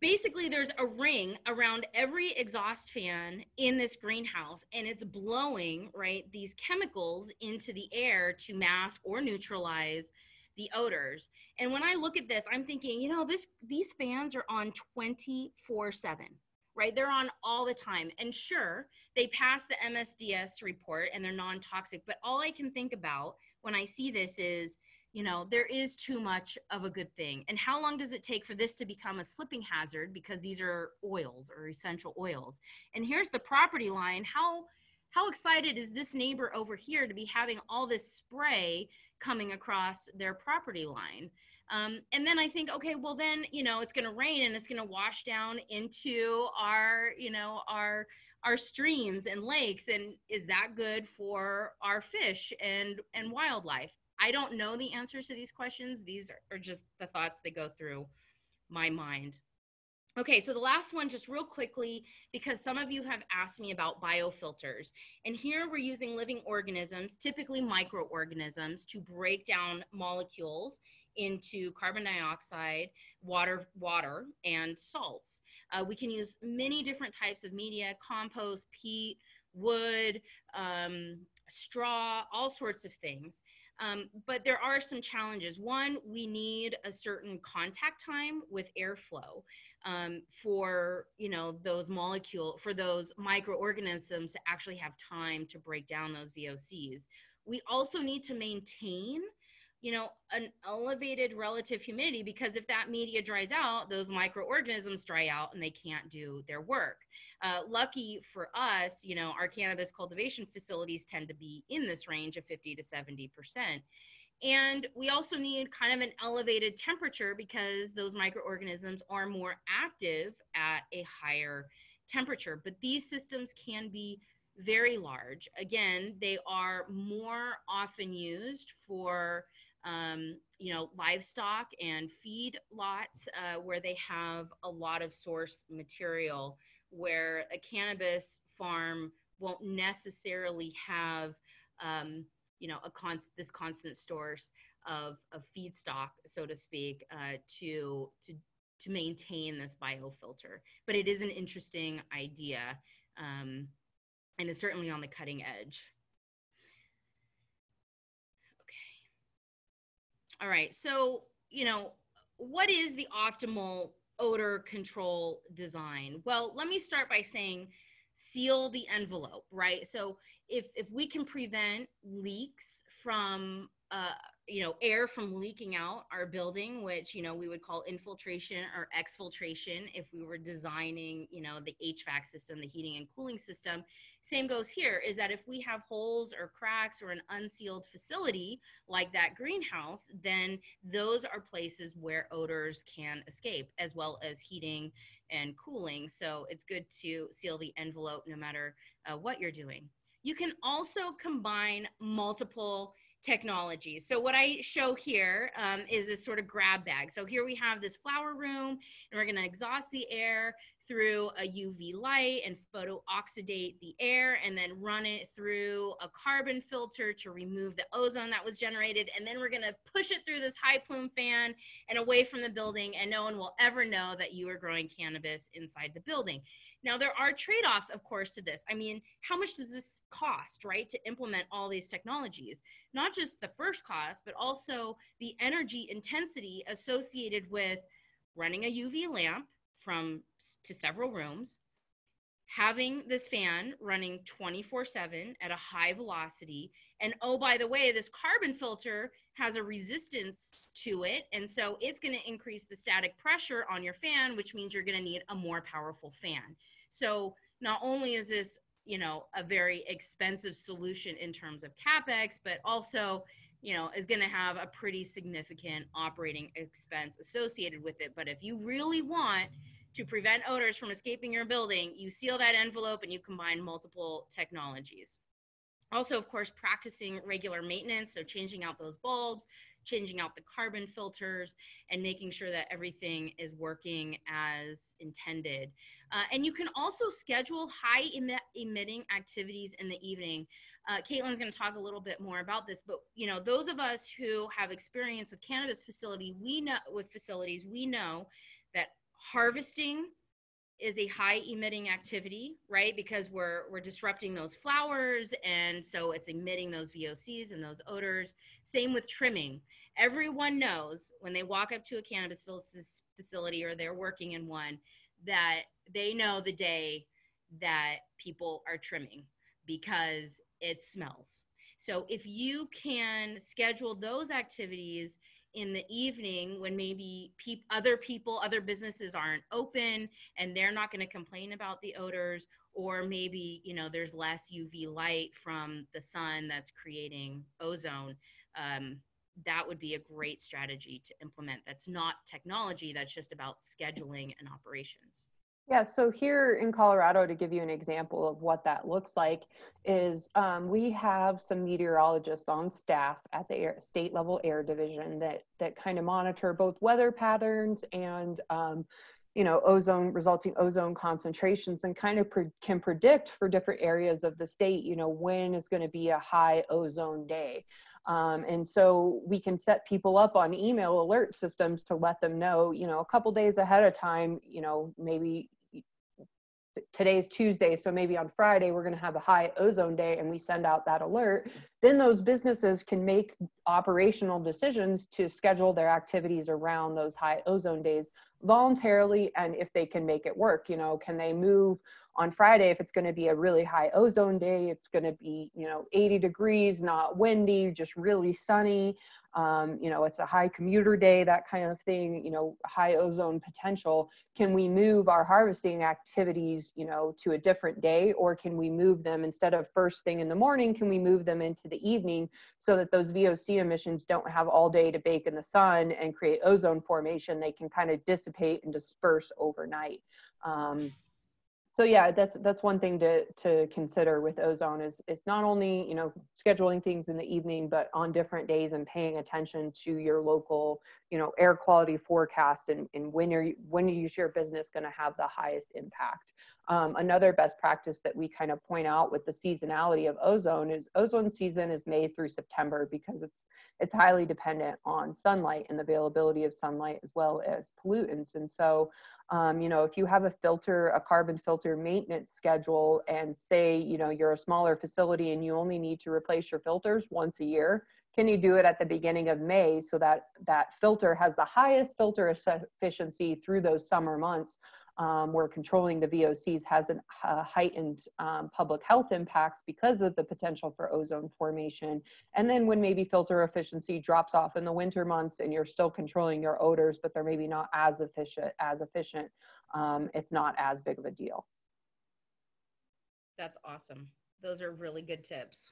A: basically there's a ring around every exhaust fan in this greenhouse and it's blowing right these chemicals into the air to mask or neutralize the odors. And when i look at this i'm thinking you know this these fans are on 24 7 right? They're on all the time. And sure they pass the msds report and they're non-toxic but all i can think about when i see this is you know there is too much of a good thing. And how long does it take for this to become a slipping hazard? Because these are oils or essential oils. And here's the property line. How how excited is this neighbor over here to be having all this spray coming across their property line? Um, and then i think okay well then you know it's going to rain and it's going to wash down into our you know our our streams and lakes. And is that good for our fish and and wildlife I don't know the answers to these questions. These are, just the thoughts that go through my mind. Okay, so the last one, just real quickly, because some of you have asked me about biofilters. And here we're using living organisms, typically microorganisms, to break down molecules into carbon dioxide, water, water, and salts. Uh, we can use many different types of media, compost, peat, wood, um, straw, all sorts of things. Um, but there are some challenges. One, we need a certain contact time with airflow um, for you know those molecule for those microorganisms to actually have time to break down those VOCs. We also need to maintain you know an elevated relative humidity because if that media dries out those microorganisms dry out and they can't do their work uh, lucky for us you know our cannabis cultivation facilities tend to be in this range of 50 to 70 percent and we also need kind of an elevated temperature because those microorganisms are more active at a higher temperature. But these systems can be very large. Again, they are more often used for um, you know livestock and feed lots uh, where they have a lot of source material where a cannabis farm won't necessarily have um, you know a const this constant source of of feedstock so to speak uh, to to to maintain this biofilter. But it is an interesting idea um, and it's certainly on the cutting edge all right so you know what is the optimal odor control design? Well let me start by saying seal the envelope right? So if if we can prevent leaks from uh, you know air from leaking out our building which you know we would call infiltration or exfiltration if we were designing you know the hvac system the heating and cooling system. Same goes here is that if we have holes or cracks or an unsealed facility like that greenhouse then those are places where odors can escape as well as heating and cooling. So it's good to seal the envelope no matter uh, what you're doing. You can also combine multiple technologies. So what I show here um, is this sort of grab bag. So here we have this flower room and we're gonna exhaust the air through a UV light and photo oxidate the air and then run it through a carbon filter to remove the ozone that was generated. And then we're gonna push it through this high plume fan and away from the building and no one will ever know that you are growing cannabis inside the building. Now, there are trade offs, of course, to this. I mean, how much does this cost, right, to implement all these technologies? Not just the first cost, but also the energy intensity associated with running a UV lamp from to several rooms, having this fan running 24 7 at a high velocity. And oh, by the way, this carbon filter has a resistance to it. And so it's going to increase the static pressure on your fan, which means you're going to need a more powerful fan. So not only is this, you know, a very expensive solution in terms of capex, but also, you know, is going to have a pretty significant operating expense associated with it. But if you really want to prevent odors from escaping your building, you seal that envelope and you combine multiple technologies. Also, of course, practicing regular maintenance, so changing out those bulbs, changing out the carbon filters, and making sure that everything is working as intended. Uh, and you can also schedule high emitting activities in the evening. Uh, Kaitlin's going to talk a little bit more about this, but you know, those of us who have experience with cannabis facility, we know with facilities, we know that harvesting is a high emitting activity, right? Because we're we're disrupting those flowers and so it's emitting those VOCs and those odors. Same with trimming. Everyone knows when they walk up to a cannabis facility or they're working in one that they know the day that people are trimming because it smells. So if you can schedule those activities in the evening when maybe pe- other people, other businesses aren't open and they're not going to complain about the odors, or maybe you know there's less UV light from the sun that's creating ozone. Um, that would be a great strategy to implement. That's not technology. That's just about scheduling and operations.
B: Yeah, so here in Colorado, to give you an example of what that looks like, is um, we have some meteorologists on staff at the air, state level air division that that kind of monitor both weather patterns and um, you know, ozone resulting ozone concentrations and kind of pre- can predict for different areas of the state, you know, when is going to be a high ozone day. Um, and so we can set people up on email alert systems to let them know, you know, a couple days ahead of time, you know, maybe today's Tuesday, so maybe on Friday we're going to have a high ozone day and we send out that alert, then those businesses can make operational decisions to schedule their activities around those high ozone days voluntarily and if they can make it work. You know, can they move on Friday if it's going to be a really high ozone day? It's going to be, you know, 80 degrees, not windy, just really sunny um, you know, it's a high commuter day, that kind of thing, you know, high ozone potential. Can we move our harvesting activities, you know, to a different day or can we move them instead of first thing in the morning, can we move them into the evening so that those VOC emissions don't have all day to bake in the sun and create ozone formation? They can kind of dissipate and disperse overnight. Um, so yeah that's that's one thing to to consider with ozone is it's not only you know scheduling things in the evening but on different days and paying attention to your local you know air quality forecast and, and when are you, when is your business going to have the highest impact um, another best practice that we kind of point out with the seasonality of ozone is ozone season is May through September because it's it's highly dependent on sunlight and the availability of sunlight as well as pollutants. And so um, you know, if you have a filter, a carbon filter maintenance schedule, and say, you know, you're a smaller facility and you only need to replace your filters once a year, can you do it at the beginning of May so that that filter has the highest filter efficiency through those summer months um, where controlling the VOCs has a uh, heightened um, public health impacts because of the potential for ozone formation. And then when maybe filter efficiency drops off in the winter months and you're still controlling your odors, but they're maybe not as efficient, as efficient, um, it's not as big of a deal.
A: That's awesome. Those are really good tips.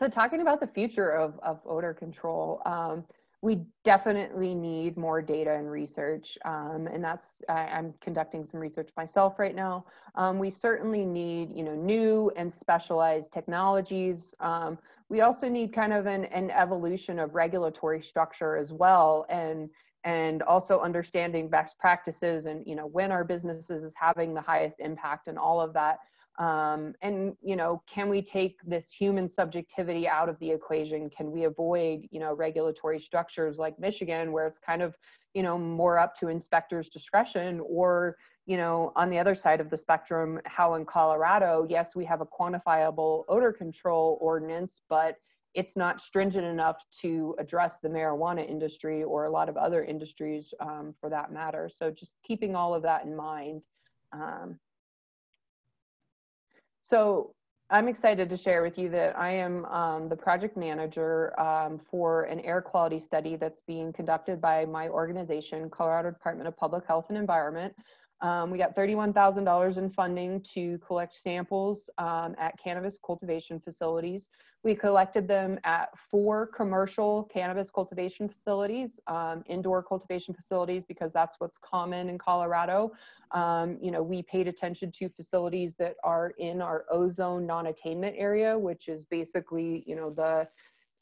B: So talking about the future of, of odor control, um, we definitely need more data and research um, and that's I, am conducting some research myself right now. Um, we certainly need you know new and specialized technologies. Um, we also need kind of an, an evolution of regulatory structure as well and and also understanding best practices and you know when our businesses is having the highest impact and all of that um, and you know can we take this human subjectivity out of the equation? Can we avoid you know regulatory structures like michigan where it's kind of you know more up to inspectors discretion? Or you know on the other side of the spectrum how in colorado yes we have a quantifiable odor control ordinance but it's not stringent enough to address the marijuana industry or a lot of other industries um, for that matter. So just keeping all of that in mind um, so I'm excited to share with you that I am um, the project manager um, for an air quality study that's being conducted by my organization, Colorado Department of Public Health and Environment. Um, we got $31,000 in funding to collect samples um, at cannabis cultivation facilities. We collected them at four commercial cannabis cultivation facilities, um, indoor cultivation facilities, because that's what's common in Colorado. Um, you know, we paid attention to facilities that are in our ozone non-attainment area, which is basically, you know, the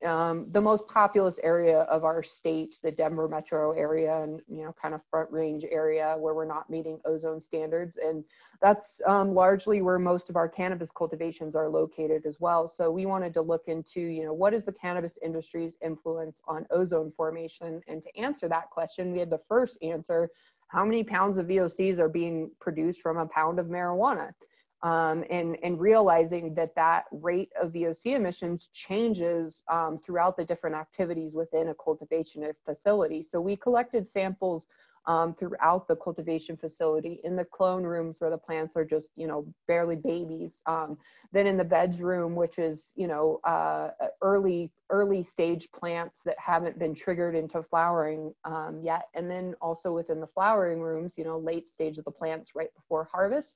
B: um, the most populous area of our state, the Denver metro area and, you know, kind of front range area where we're not meeting ozone standards. And that's um, largely where most of our cannabis cultivations are located as well. So we wanted to look into, you know, what is the cannabis industry's influence on ozone formation? And to answer that question, we had to first answer how many pounds of VOCs are being produced from a pound of marijuana? Um, and, and realizing that that rate of VOC emissions changes um, throughout the different activities within a cultivation facility. So we collected samples um, throughout the cultivation facility in the clone rooms where the plants are just, you know, barely babies. Um, then in the veg room, which is, you know, uh, early, early stage plants that haven't been triggered into flowering um, yet. And then also within the flowering rooms, you know, late stage of the plants right before harvest.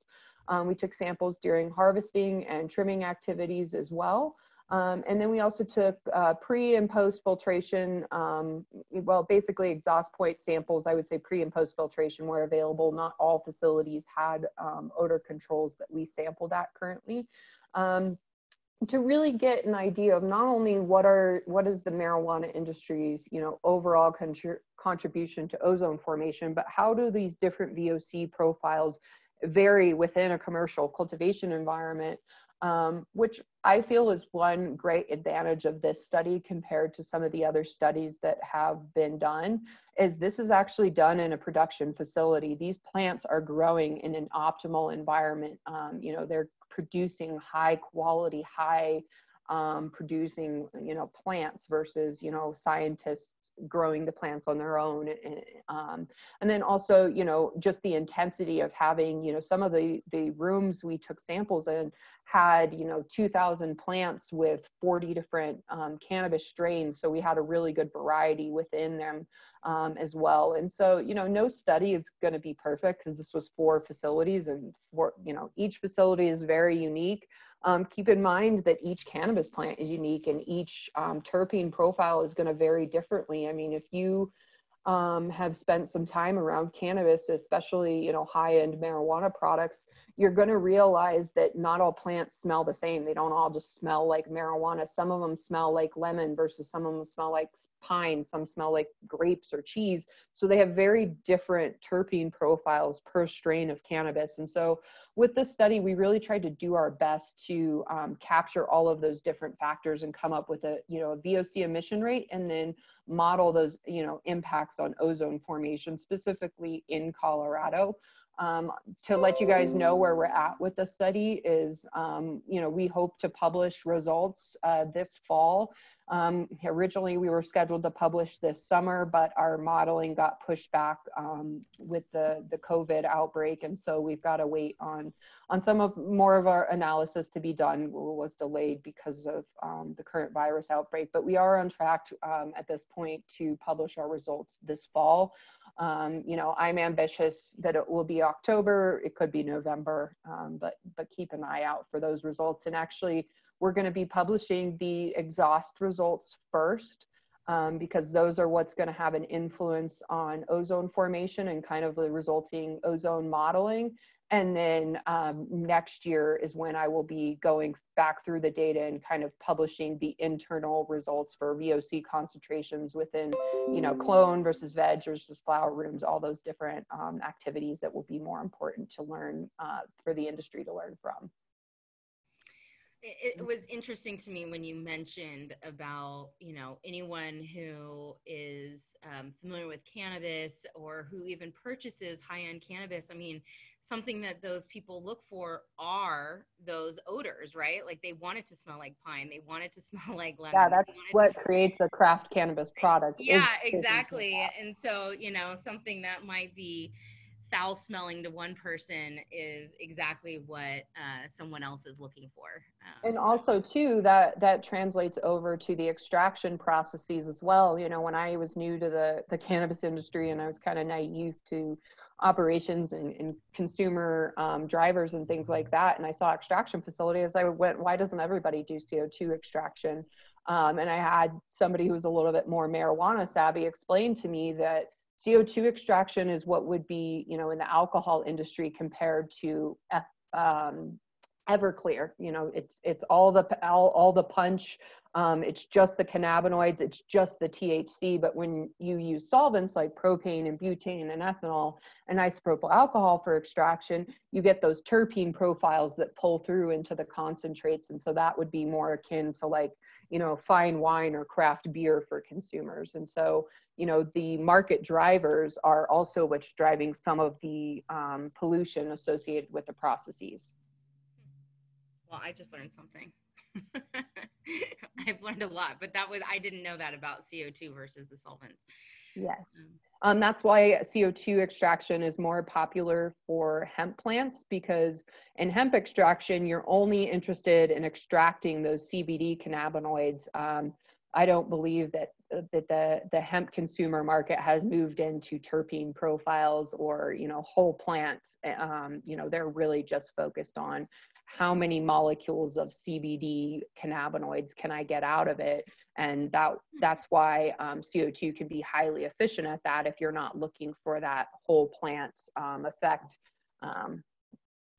B: Um, we took samples during harvesting and trimming activities as well. Um, and then we also took uh, pre and post filtration, um, well, basically exhaust point samples, I would say pre and post filtration were available. Not all facilities had um, odor controls that we sampled at currently. Um, to really get an idea of not only what are what is the marijuana industry's you know overall contri- contribution to ozone formation but how do these different voc profiles vary within a commercial cultivation environment um, which i feel is one great advantage of this study compared to some of the other studies that have been done is this is actually done in a production facility. These plants are growing in an optimal environment. Um, you know they're producing high quality, high um, producing, you know, plants versus, you know, scientists growing the plants on their own. Um, and then also, you know, just the intensity of having, you know, some of the, the rooms we took samples in had, you know, 2000 plants with 40 different um, cannabis strains. So we had a really good variety within them um, as well. And so, you know, no study is going to be perfect because this was four facilities and four, you know, each facility is very unique. Um, keep in mind that each cannabis plant is unique and each um, terpene profile is going to vary differently. I mean, if you um, have spent some time around cannabis, especially you know high-end marijuana products, you're going to realize that not all plants smell the same. They don't all just smell like marijuana. Some of them smell like lemon versus some of them smell like pine. Some smell like grapes or cheese. So they have very different terpene profiles per strain of cannabis. And so with this study, we really tried to do our best to um, capture all of those different factors and come up with a you know a VOC emission rate and then model those you know impacts on ozone formation specifically in Colorado. Um, to let you guys know where we're at with the study is, um, you know, we hope to publish results uh, this fall. Um, originally, we were scheduled to publish this summer, but our modeling got pushed back um, with the, the COVID outbreak. And so we've got to wait on, on some of more of our analysis to be done was delayed because of um, the current virus outbreak. But we are on track um, at this point to publish our results this fall. Um, you know, I'm ambitious that it will be October, it could be November, um, but, but keep an eye out for those results. And actually, we're going to be publishing the exhaust results first um, because those are what's going to have an influence on ozone formation and kind of the resulting ozone modeling. And then um, next year is when I will be going back through the data and kind of publishing the internal results for VOC concentrations within, you know, clone versus veg versus flower rooms, all those different um, activities that will be more important to learn uh, for the industry to learn from
A: it, it, was interesting to me when you mentioned about you know anyone who is um, familiar with cannabis or who even purchases high-end cannabis. I mean something that those people look for are those odors right? Like they want it to smell like pine. They want it to smell like lemon.
B: Yeah that's what creates a craft cannabis product
A: yeah exactly. and so you know something that might be foul smelling to one person is exactly what uh, someone else is looking for.
B: Um, and so. also too, that that translates over to the extraction processes as well. You know, when I was new to the the cannabis industry and I was kind of naive to operations and, and consumer um, drivers and things like that, and I saw extraction facilities, I went, why doesn't everybody do CO two extraction? Um, and I had somebody who was a little bit more marijuana savvy explain to me that CO2 extraction is what would be, you know, in the alcohol industry compared to um, Everclear. You know, it's it's all the all, all the punch. Um, it's just the cannabinoids. It's just the THC. But when you use solvents like propane and butane and ethanol and isopropyl alcohol for extraction, you get those terpene profiles that pull through into the concentrates. And so that would be more akin to like you know, fine wine or craft beer for consumers. And so, you know, the market drivers are also what's driving some of the um, pollution associated with the processes.
A: Well, I just learned something. I've learned a lot, but that was, I didn't know that about CO2 versus the solvents.
B: Yes. Um, um, that's why CO2 extraction is more popular for hemp plants because in hemp extraction, you're only interested in extracting those CBD cannabinoids. Um, I don't believe that that the the hemp consumer market has moved into terpene profiles or you know whole plants. Um, you know they're really just focused on how many molecules of CBD cannabinoids can I get out of it and that that's why um, CO2 can be highly efficient at that if you're not looking for that whole plant um, effect. Um,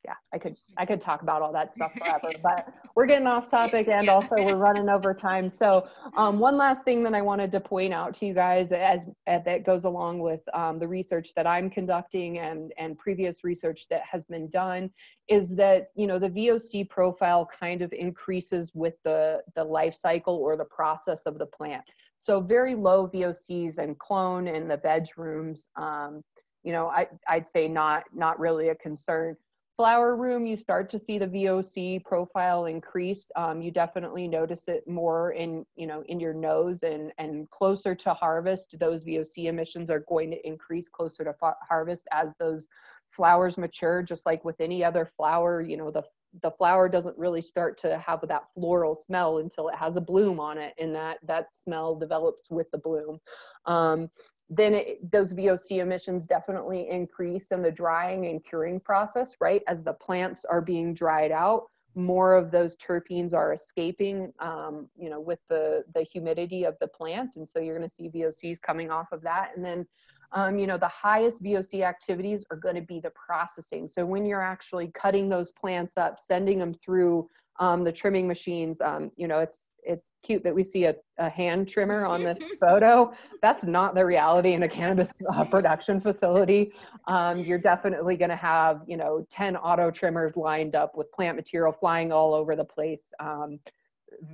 B: yeah, I could I could talk about all that stuff forever, but we're getting off topic and yeah. also we're running over time. So um, one last thing that I wanted to point out to you guys as, as that goes along with um, the research that I'm conducting and and previous research that has been done is that you know the VOC profile kind of increases with the the life cycle or the process of the plant. So very low VOCs and clone in the veg rooms. Um, you know, I, I'd say not not really a concern flower room, you start to see the VOC profile increase. Um, you definitely notice it more in, you know, in your nose and, and closer to harvest, those VOC emissions are going to increase closer to harvest as those flowers mature, just like with any other flower, you know, the the flower doesn't really start to have that floral smell until it has a bloom on it and that that smell develops with the bloom um, then it, those VOC emissions definitely increase in the drying and curing process, right? As the plants are being dried out, more of those terpenes are escaping, um, you know, with the, the humidity of the plant. And so you're going to see VOCs coming off of that. And then, um, you know, the highest VOC activities are going to be the processing. So when you're actually cutting those plants up, sending them through um, the trimming machines, um, you know, it's it's cute that we see a, a hand trimmer on this photo. That's not the reality in a cannabis uh, production facility. Um, you're definitely going to have, you know, 10 auto trimmers lined up with plant material flying all over the place.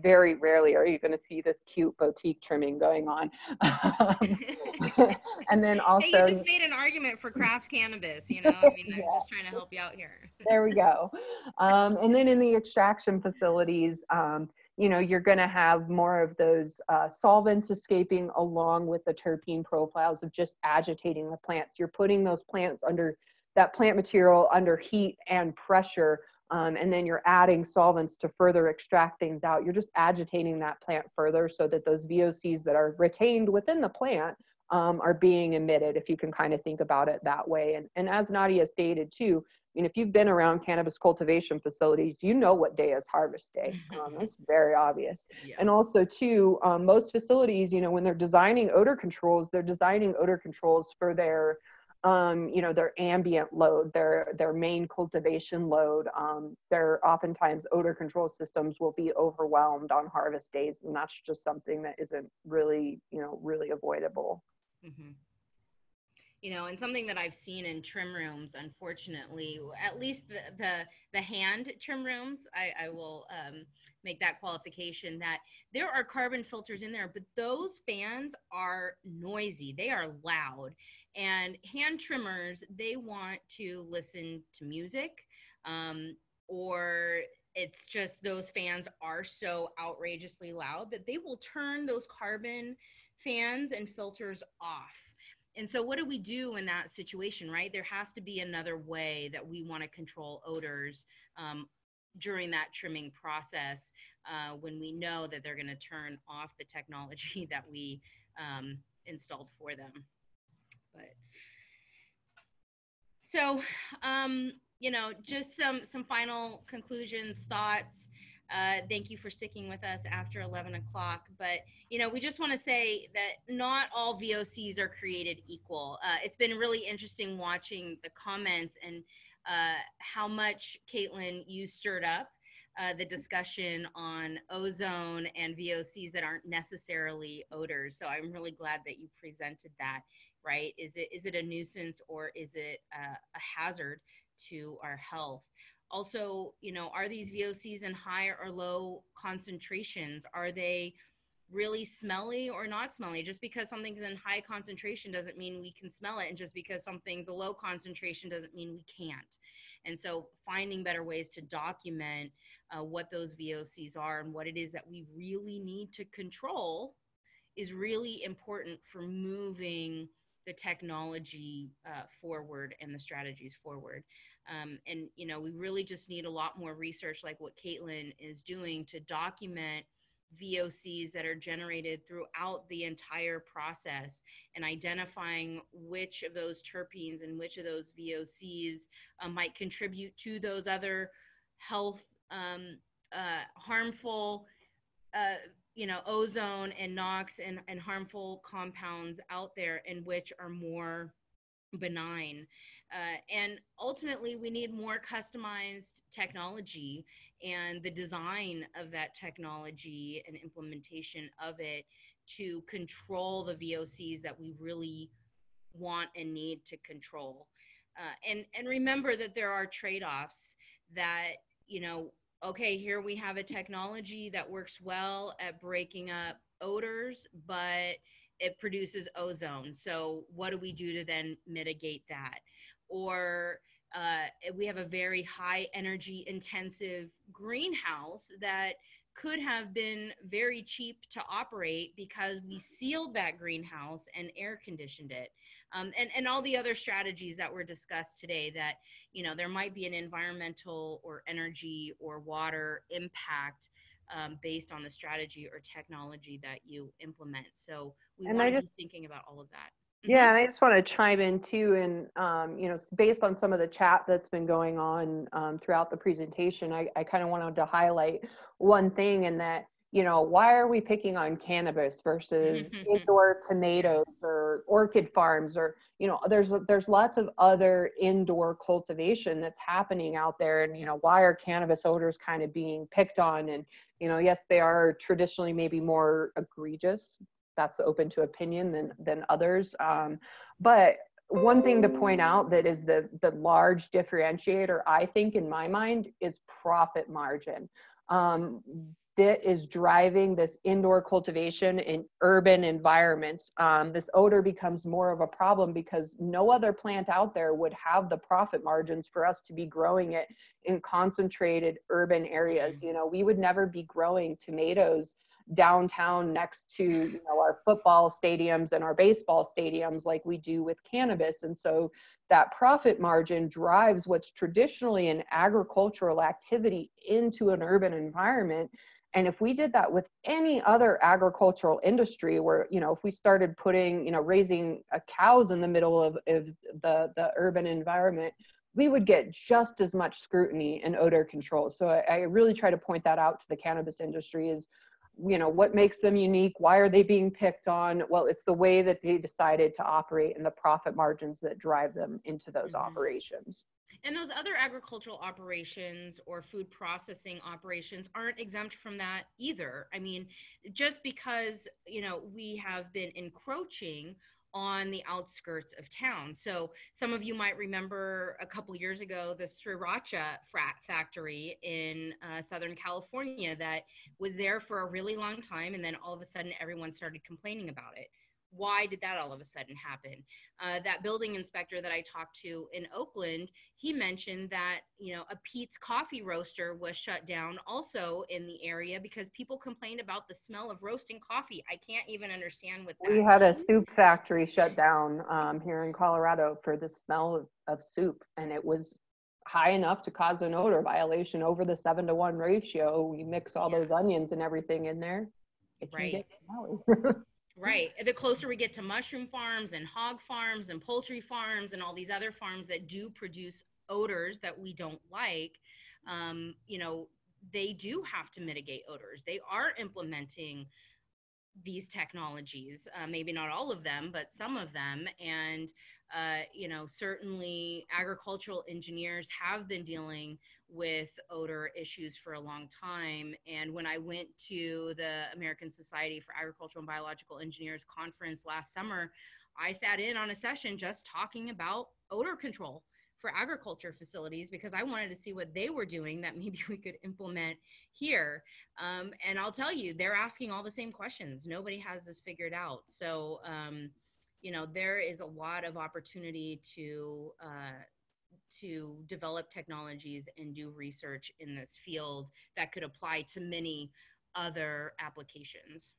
B: Very rarely are you going to see this cute boutique trimming going on. and then also,
A: hey, you just made an argument for craft cannabis. You know, I mean, I'm just trying to help you out here.
B: there we go. Um, and then in the extraction facilities, um, you know, you're going to have more of those uh, solvents escaping along with the terpene profiles of just agitating the plants. You're putting those plants under that plant material under heat and pressure, um, and then you're adding solvents to further extract things out. You're just agitating that plant further so that those VOCs that are retained within the plant um, are being emitted, if you can kind of think about it that way. And, and as Nadia stated too, I mean, if you've been around cannabis cultivation facilities, you know what day is harvest day. Um, it's very obvious. Yeah. And also, too, um, most facilities, you know, when they're designing odor controls, they're designing odor controls for their, um, you know, their ambient load, their their main cultivation load. Um, their oftentimes odor control systems will be overwhelmed on harvest days, and that's just something that isn't really, you know, really avoidable. Mm-hmm
A: you know and something that i've seen in trim rooms unfortunately at least the the, the hand trim rooms i, I will um, make that qualification that there are carbon filters in there but those fans are noisy they are loud and hand trimmers they want to listen to music um, or it's just those fans are so outrageously loud that they will turn those carbon fans and filters off. And so what do we do in that situation right? There has to be another way that we want to control odors um, during that trimming process uh, when we know that they're going to turn off the technology that we um, installed for them but so um, you know just some some final conclusions thoughts uh, thank you for sticking with us after 11 o'clock. But, you know, we just want to say that not all VOCs are created equal. Uh, it's been really interesting watching the comments and uh, how much, Kaitlin, you stirred up uh, the discussion on ozone and VOCs that aren't necessarily odors. So I'm really glad that you presented that. Right? Is it is it a nuisance or is it a hazard to our health? also you know are these vocs in high or low concentrations are they really smelly or not smelly just because something's in high concentration doesn't mean we can smell it and just because something's a low concentration doesn't mean we can't and so finding better ways to document uh, what those vocs are and what it is that we really need to control is really important for moving the technology uh, forward and the strategies forward. Um, and, you know, we really just need a lot more research like what Kaitlin is doing to document VOCs that are generated throughout the entire process and identifying which of those terpenes and which of those VOCs uh, might contribute to those other health um, uh, harmful, uh, you know, ozone and NOx and, and harmful compounds out there and which are more benign. Uh, and ultimately, we need more customized technology and the design of that technology and implementation of it to control the VOCs that we really want and need to control. Uh, and and remember that there are trade-offs that you know okay here we have a technology that works well at breaking up odors but it produces ozone. So what do we do to then mitigate that? Or uh, we have a very high energy intensive greenhouse that could have been very cheap to operate because we sealed that greenhouse and air conditioned it. Um, and, and all the other strategies that were discussed today that you know there might be an environmental or energy or water impact um, based on the strategy or technology that you implement. So we want to be thinking about all of that
B: yeah, mm-hmm. and I just want to chime in too, and um, you know, based on some of the chat that's been going on um, throughout the presentation, I, I kind of wanted to highlight one thing, and that you know, why are we picking on cannabis versus indoor tomatoes or orchid farms or you know, there's there's lots of other indoor cultivation that's happening out there, and you know, why are cannabis odors kind of being picked on? And you know, yes, they are traditionally maybe more egregious that's open to opinion than than others. Um, but one thing to point out that is the the large differentiator, I think, in my mind, is profit margin. Um, that is driving this indoor cultivation in urban environments. Um, this odor becomes more of a problem because no other plant out there would have the profit margins for us to be growing it in concentrated urban areas. Mm-hmm. You know, we would never be growing tomatoes downtown next to you know our football stadiums and our baseball stadiums like we do with cannabis. And so that profit margin drives what's traditionally an agricultural activity into an urban environment. And if we did that with any other agricultural industry where you know if we started putting you know raising uh, cows in the middle of, of the the urban environment we would get just as much scrutiny and odor control. So I, I really try to point that out to the cannabis industry is you know what makes them unique why are they being picked on? Well it's the way that they decided to operate and the profit margins that drive them into those mm-hmm. operations.
A: And those other agricultural operations or food processing operations aren't exempt from that either. I mean just because you know we have been encroaching on the outskirts of town. So some of you might remember a couple years ago the Sriracha factory in uh, Southern California that was there for a really long time, and then all of a sudden everyone started complaining about it why did that all of a sudden happen? Uh, that building inspector that I talked to in Oakland, he mentioned that you know a Peet's coffee roaster was shut down also in the area because people complained about the smell of roasting coffee. I can't even understand what that.
B: We had means. a soup factory shut down um, here in Colorado for the smell of, of soup, and it was high enough to cause an odor violation over the seven to one ratio. You mix all yeah. those onions and everything in there.
A: It right. Right. The closer we get to mushroom farms and hog farms and poultry farms and all these other farms that do produce odors that we don't like, um, you know, they do have to mitigate odors. They are implementing these technologies, uh, maybe not all of them, but some of them. And, uh, you know, certainly agricultural engineers have been dealing with odor issues for a long time. And when I went to the American Society for Agricultural and Biological Engineers conference last summer, I sat in on a session just talking about odor control for agriculture facilities because I wanted to see what they were doing that maybe we could implement here. Um, and I'll tell you, they're asking all the same questions. Nobody has this figured out. So, um, you know, there is a lot of opportunity to uh, to develop technologies and do research in this field that could apply to many other applications.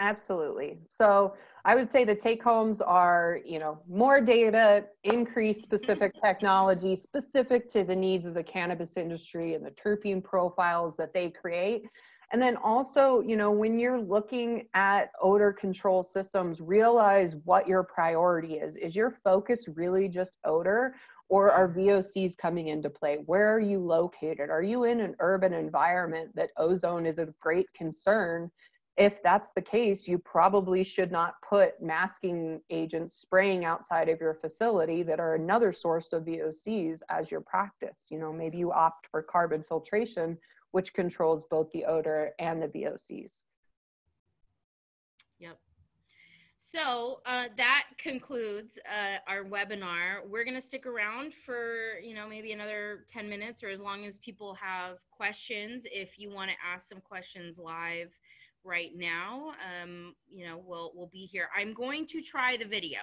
B: Absolutely. So I would say the take homes are, you know, more data, increased specific technology specific to the needs of the cannabis industry and the terpene profiles that they create. And then also, you know, when you're looking at odor control systems, realize what your priority is. Is your focus really just odor or are VOCs coming into play? Where are you located? Are you in an urban environment that ozone is a great concern? if that's the case, you probably should not put masking agents spraying outside of your facility that are another source of VOCs as your practice. You know, maybe you opt for carbon filtration, which controls both the odor and the VOCs.
A: Yep. So uh, that concludes uh, our webinar. We're going to stick around for, you know, maybe another 10 minutes or as long as people have questions. If you want to ask some questions live right now, um, you know, we'll, we'll be here. I'm going to try the video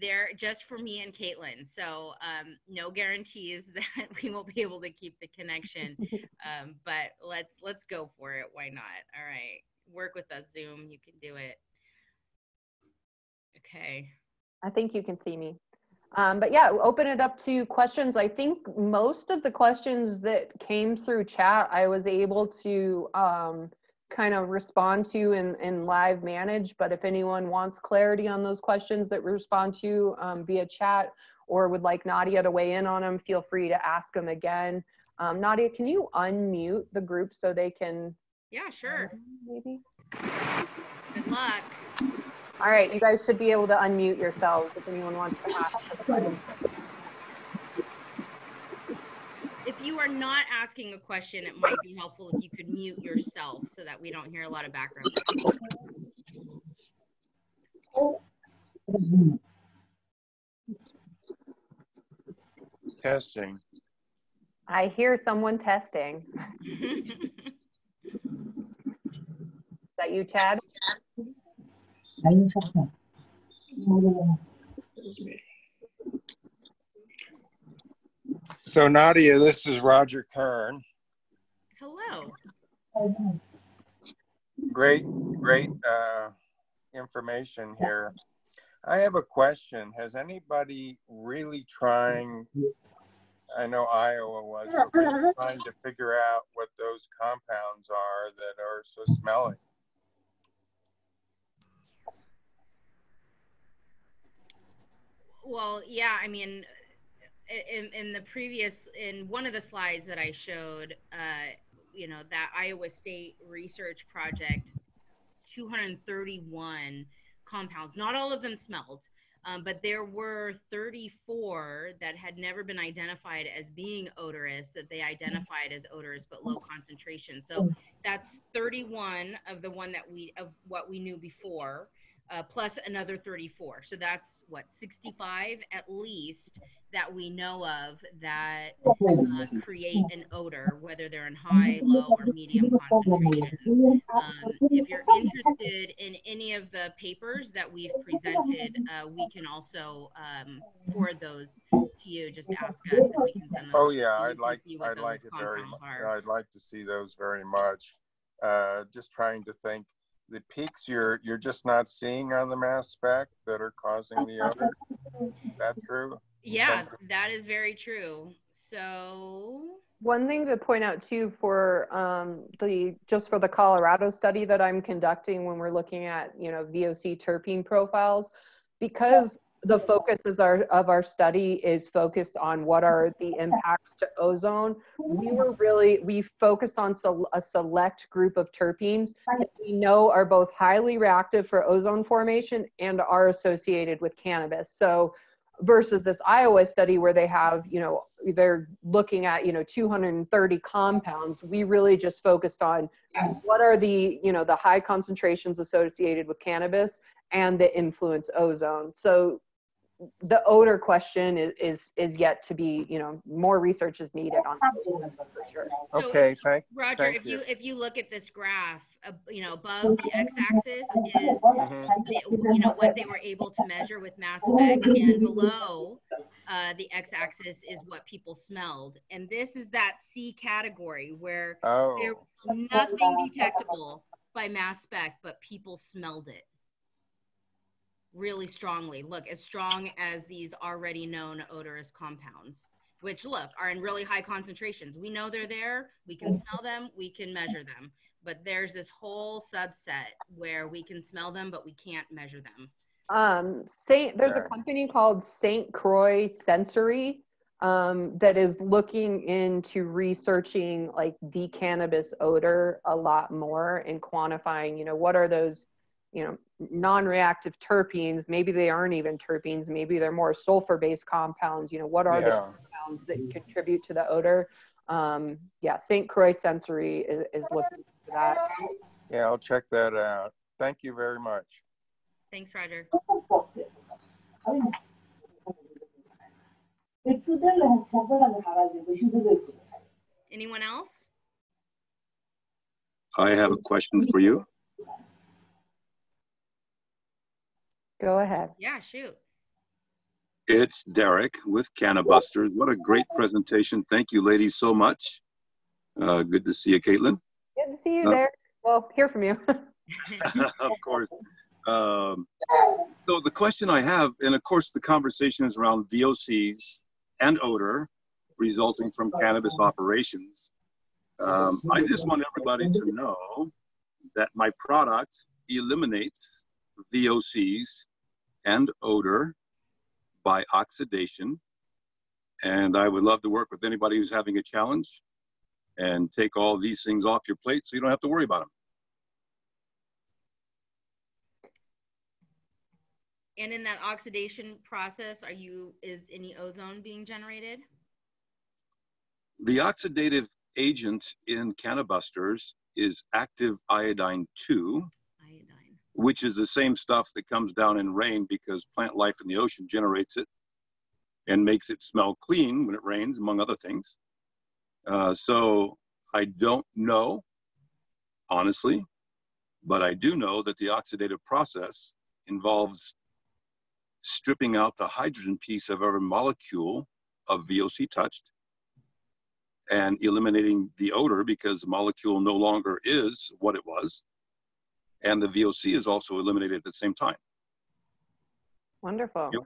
A: there just for me and Kaitlin. So um, no guarantees that we will be able to keep the connection, um, but let's let's go for it. Why not? All right, work with us, Zoom. You can do it. Okay.
B: I think you can see me. Um, but yeah, open it up to questions. I think most of the questions that came through chat, I was able to um, kind of respond to and, and live manage. But if anyone wants clarity on those questions that we respond to um, via chat or would like Nadia to weigh in on them, feel free to ask them again. Um, Nadia, can you unmute the group so they can?
A: Yeah, sure.
B: Maybe.
A: Good luck.
B: All right, you guys should be able to unmute yourselves if anyone wants to ask a question.
A: If you are not asking a question, it might be helpful if you could mute yourself so that we don't hear a lot of background.
C: Testing.
B: I hear someone testing. Is that you, Chad?
C: So Nadia, this is Roger Kern.
A: Hello.
C: Great, great uh, information here. I have a question. Has anybody really trying? I know Iowa was really trying to figure out what those compounds are that are so smelly.
A: Well, yeah, I mean, in, in the previous, in one of the slides that I showed, uh, you know, that Iowa State research project, 231 compounds, not all of them smelled, um, but there were 34 that had never been identified as being odorous that they identified as odorous but low concentration. So that's 31 of the one that we of what we knew before uh, plus another 34. So that's what 65 at least that we know of that uh, create an odor, whether they're in high, low, or medium concentrations. Um, if you're interested in any of the papers that we've presented, uh, we can also um, forward those to you. Just ask us, and we can send them.
C: Oh yeah, I'd like I'd like it very much. I'd like to see those very much. Uh, just trying to think the peaks you're you're just not seeing on the mass spec that are causing the other. Is that true?
A: Yeah, that is very true. So
B: one thing to point out too for um, the just for the Colorado study that I'm conducting when we're looking at you know VOC terpene profiles, because the focus is our, of our study is focused on what are the impacts to ozone. We mm-hmm. were really, we focused on so, a select group of terpenes that we know are both highly reactive for ozone formation and are associated with cannabis. So versus this Iowa study where they have, you know, they're looking at, you know, 230 compounds. We really just focused on what are the, you know, the high concentrations associated with cannabis and the influence ozone. So the odor question is, is is yet to be you know more research is needed on that for
C: sure okay thank
A: roger
C: thank
A: if you. you. if you look at this graph uh, you know above the x-axis is mm-hmm. the, you know what they were able to measure with mass spec and below uh, the x-axis is what people smelled and this is that c category where
C: oh.
A: was nothing detectable by mass spec but people smelled it really strongly. Look, as strong as these already known odorous compounds, which look are in really high concentrations. We know they're there. We can smell them. We can measure them. But there's this whole subset where we can smell them, but we can't measure them.
B: Um, Saint, there's a company called Saint Croix Sensory. um, that is looking into researching like the cannabis odor a lot more and quantifying, you know, what are those, you know, non-reactive terpenes? Maybe they aren't even terpenes. Maybe they're more sulfur-based compounds. You know, what are
C: Yeah.
B: the compounds that contribute to the odor? Um, yeah, St. Croix Sensory is, is looking for that.
C: Yeah, I'll check that out. Thank you very much.
A: Thanks, Roger. Anyone else?
D: I have a question for you.
B: Go ahead.
A: Yeah, shoot.
D: It's Derek with Cannabusters. What a great presentation. Thank you, ladies, so much. Uh, good to see you, Kaitlin.
B: Good to see you
D: Uh,
B: there. Well, hear from you.
D: of course. Um, so the question I have, and of course the conversation is around VOCs and odor resulting from cannabis operations. Um, I just want everybody to know that my product eliminates VOCs and odor by oxidation. And I would love to work with anybody who's having a challenge and take all these things off your plate so you don't have to worry about them.
A: And in that oxidation process, are you, is any ozone being generated?
D: The oxidative agent in cannabusters is active iodine 2,
A: Iodine.
D: Which is the same stuff that comes down in rain because plant life in the ocean generates it and makes it smell clean when it rains, among other things. Uh, so I don't know, honestly, but I do know that the oxidative process involves stripping out the hydrogen piece of every molecule of VOC touched and eliminating the odor because the molecule no longer is what it was. And the VOC is also eliminated at the same time.
B: Wonderful.
D: Yep.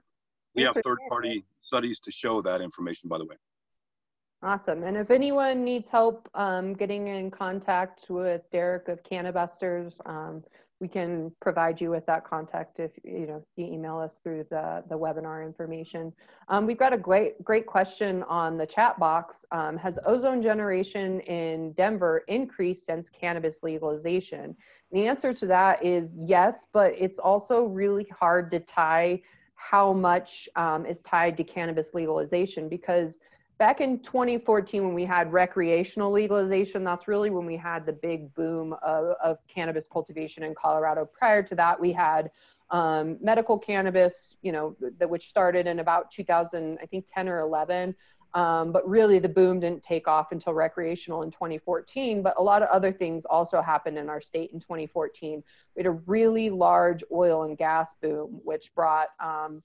D: We have third party studies to show that information, by the way.
B: Awesome. And if anyone needs help um, getting in contact with Derek of Cannabusters, um, we can provide you with that contact if you know you email us through the the webinar information. Um, we've got a great great question on the chat box. Um, has ozone generation in Denver increased since cannabis legalization? The answer to that is yes, but it's also really hard to tie how much um, is tied to cannabis legalization because back in 2014 when we had recreational legalization that's really when we had the big boom of, of cannabis cultivation in colorado. Prior to that we had um, medical cannabis you know that which started in about 2000 i think 10 or 11 um, but really the boom didn't take off until recreational in 2014 but a lot of other things also happened in our state in 2014 we had a really large oil and gas boom which brought um,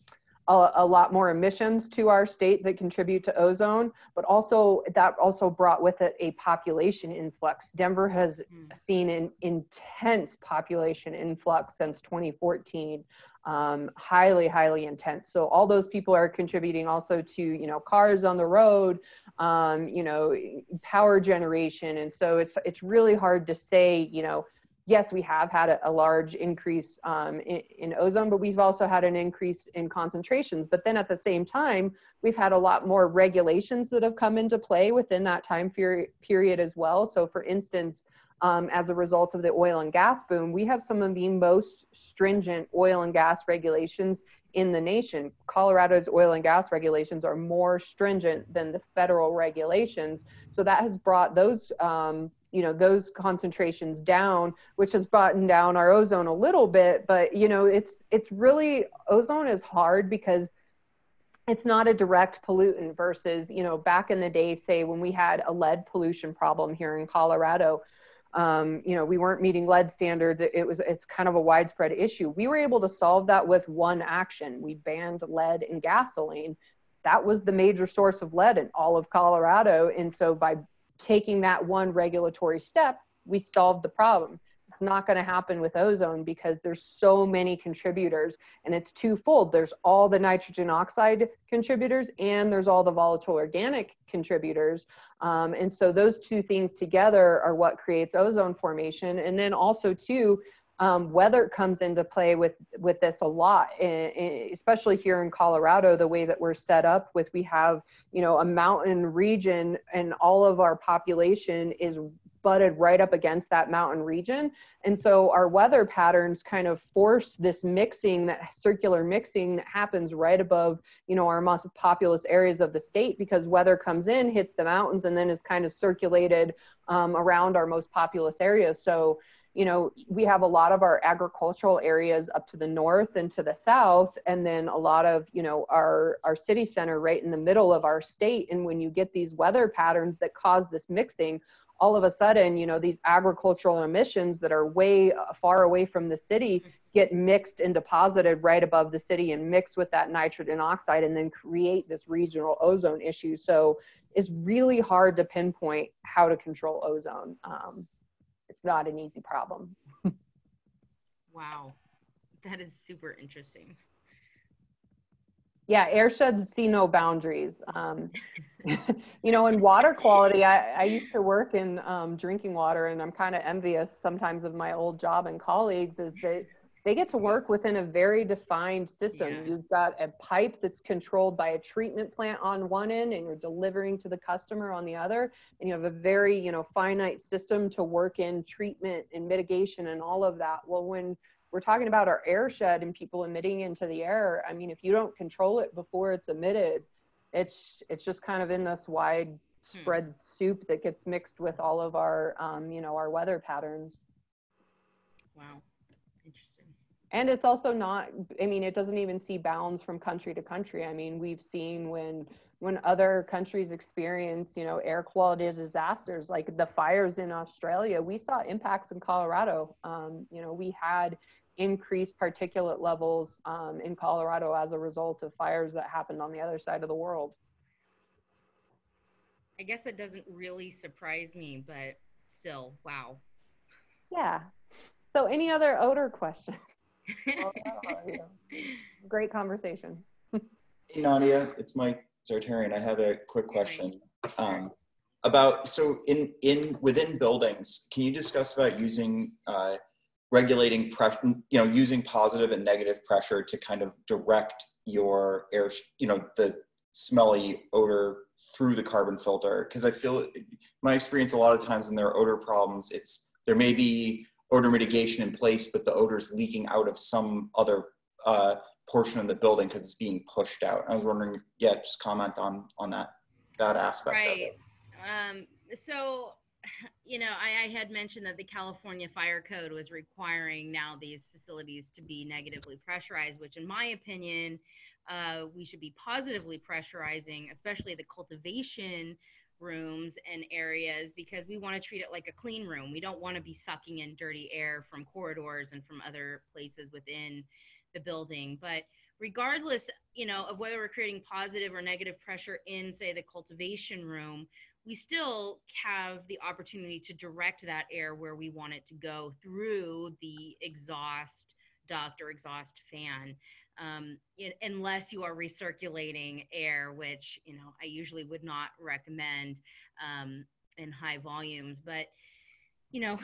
B: a, a, lot more emissions to our state that contribute to ozone, but also that also brought with it a population influx. Denver has
A: Mm.
B: seen an intense population influx since 2014, um, highly, highly intense. So all those people are contributing also to, you know, cars on the road, um, you know, power generation. And so it's, it's really hard to say, you know, yes, we have had a, a large increase um, in, in, ozone, but we've also had an increase in concentrations. But then at the same time, we've had a lot more regulations that have come into play within that time period as well. So, for instance, um, as a result of the oil and gas boom, we have some of the most stringent oil and gas regulations in the nation. Colorado's oil and gas regulations are more stringent than the federal regulations. So that has brought those um, you know those concentrations down which has brought down our ozone a little bit but you know it's it's really ozone is hard because it's not a direct pollutant versus you know back in the day say when we had a lead pollution problem here in colorado um, you know we weren't meeting lead standards. It, it was it's kind of a widespread issue. We were able to solve that with one action. We banned lead in gasoline. That was the major source of lead in all of colorado. And so by taking that one regulatory step, we solved the problem. It's not going to happen with ozone because there's so many contributors and it's twofold. There's all the nitrogen oxide contributors and there's all the volatile organic contributors. Um, and so those two things together are what creates ozone formation. And then also too, um, weather comes into play with with this a lot, especially here in Colorado. The way that we're set up with, we have you know a mountain region, and all of our population is butted right up against that mountain region. And so our weather patterns kind of force this mixing, that circular mixing that happens right above, you know, our most populous areas of the state because weather comes in, hits the mountains, and then is kind of circulated um, around our most populous areas. So you know, we have a lot of our agricultural areas up to the north and to the south, and then a lot of, you know, our, our city center right in the middle of our state. And when you get these weather patterns that cause this mixing, all of a sudden, you know, these agricultural emissions that are way uh, far away from the city get mixed and deposited right above the city and mix with that nitrogen oxide and then create this regional ozone issue. So it's really hard to pinpoint how to control ozone. Um, it's not an easy problem.
A: wow, that is super interesting.
B: Yeah, airsheds see no boundaries. Um, you know, in water quality, I, I used to work in um, drinking water, and I'm kind of envious sometimes of my old job and colleagues. Is that they get to work within a very defined system. Yeah. You've got a pipe that's controlled by a treatment plant on one end and you're delivering to the customer on the other. And you have a very, you know, finite system to work in treatment and mitigation and all of that. Well, when we're talking about our air shed and people emitting into the air, I mean, if you don't control it before it's emitted, it's it's just kind of in this wide hmm. spread hmm. soup that gets mixed with all of our um, you know, our weather patterns.
A: Wow
B: and it's also not i mean it doesn't even see bounds from country to country. I mean we've seen when when other countries experience you know air quality disasters like the fires in australia we saw impacts in colorado. Um, you know we had increased particulate levels um, in colorado as a result of fires that happened on the other side of the world.
A: I guess that doesn't really surprise me but still wow.
B: Yeah. So any other odor questions Great conversation.
E: hey, Nadia, it's Mike Zartarian. I have a quick question. Um, about so in in within buildings can you discuss about using uh, regulating pressure you know using positive and negative pressure to kind of direct your air you know the smelly odor through the carbon filter because i feel my experience a lot of times when there are odor problems it's there may be odor mitigation in place, but the odor is leaking out of some other uh, portion of the building because it's being pushed out. I was wondering, yeah, just comment on on that that aspect.
A: Right. Um, so, you know, I, I had mentioned that the California Fire Code was requiring now these facilities to be negatively pressurized, which, in my opinion, uh, we should be positively pressurizing, especially the cultivation rooms and areas because we want to treat it like a clean room. We don't want to be sucking in dirty air from corridors and from other places within the building. But regardless, you know, of whether we're creating positive or negative pressure in say the cultivation room, we still have the opportunity to direct that air where we want it to go through the exhaust duct or exhaust fan um, it, unless you are recirculating air, which you know I usually would not recommend um, in high volumes. But you know,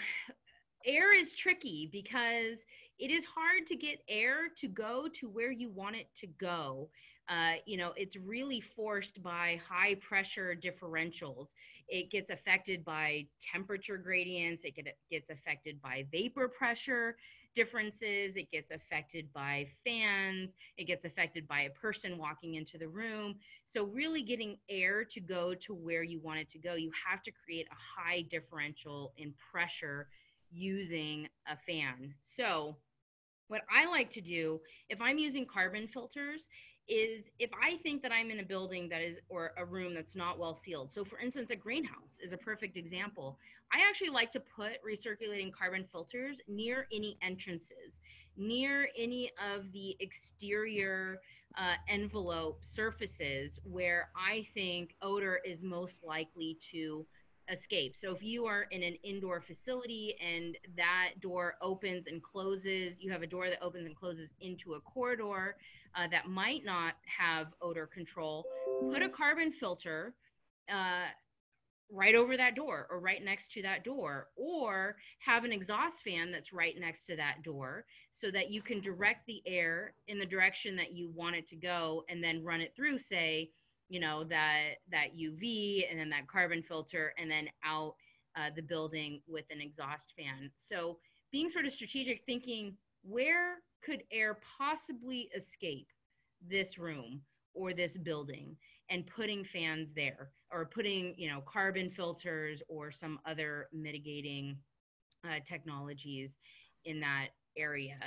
A: air is tricky because it is hard to get air to go to where you want it to go. Uh, you know, it's really forced by high pressure differentials. It gets affected by temperature gradients. It get, gets affected by vapor pressure differences. It gets affected by fans. It gets affected by a person walking into the room. So, really getting air to go to where you want it to go, you have to create a high differential in pressure using a fan. So, what I like to do if I'm using carbon filters is if I think that I'm in a building that is, or a room that's not well sealed. So, for instance, a greenhouse is a perfect example. I actually like to put recirculating carbon filters near any entrances, near any of the exterior uh, envelope surfaces where I think odor is most likely to escape. So if you are in an indoor facility and that door opens and closes, you have a door that opens and closes into a corridor uh, that might not have odor control, put a carbon filter uh, right over that door or right next to that door or have an exhaust fan that's right next to that door so that you can direct the air in the direction that you want it to go and then run it through say you know that that uv and then that carbon filter and then out uh, the building with an exhaust fan. So being sort of strategic thinking where could air possibly escape this room or this building and putting fans there or putting you know carbon filters or some other mitigating uh, technologies in that area?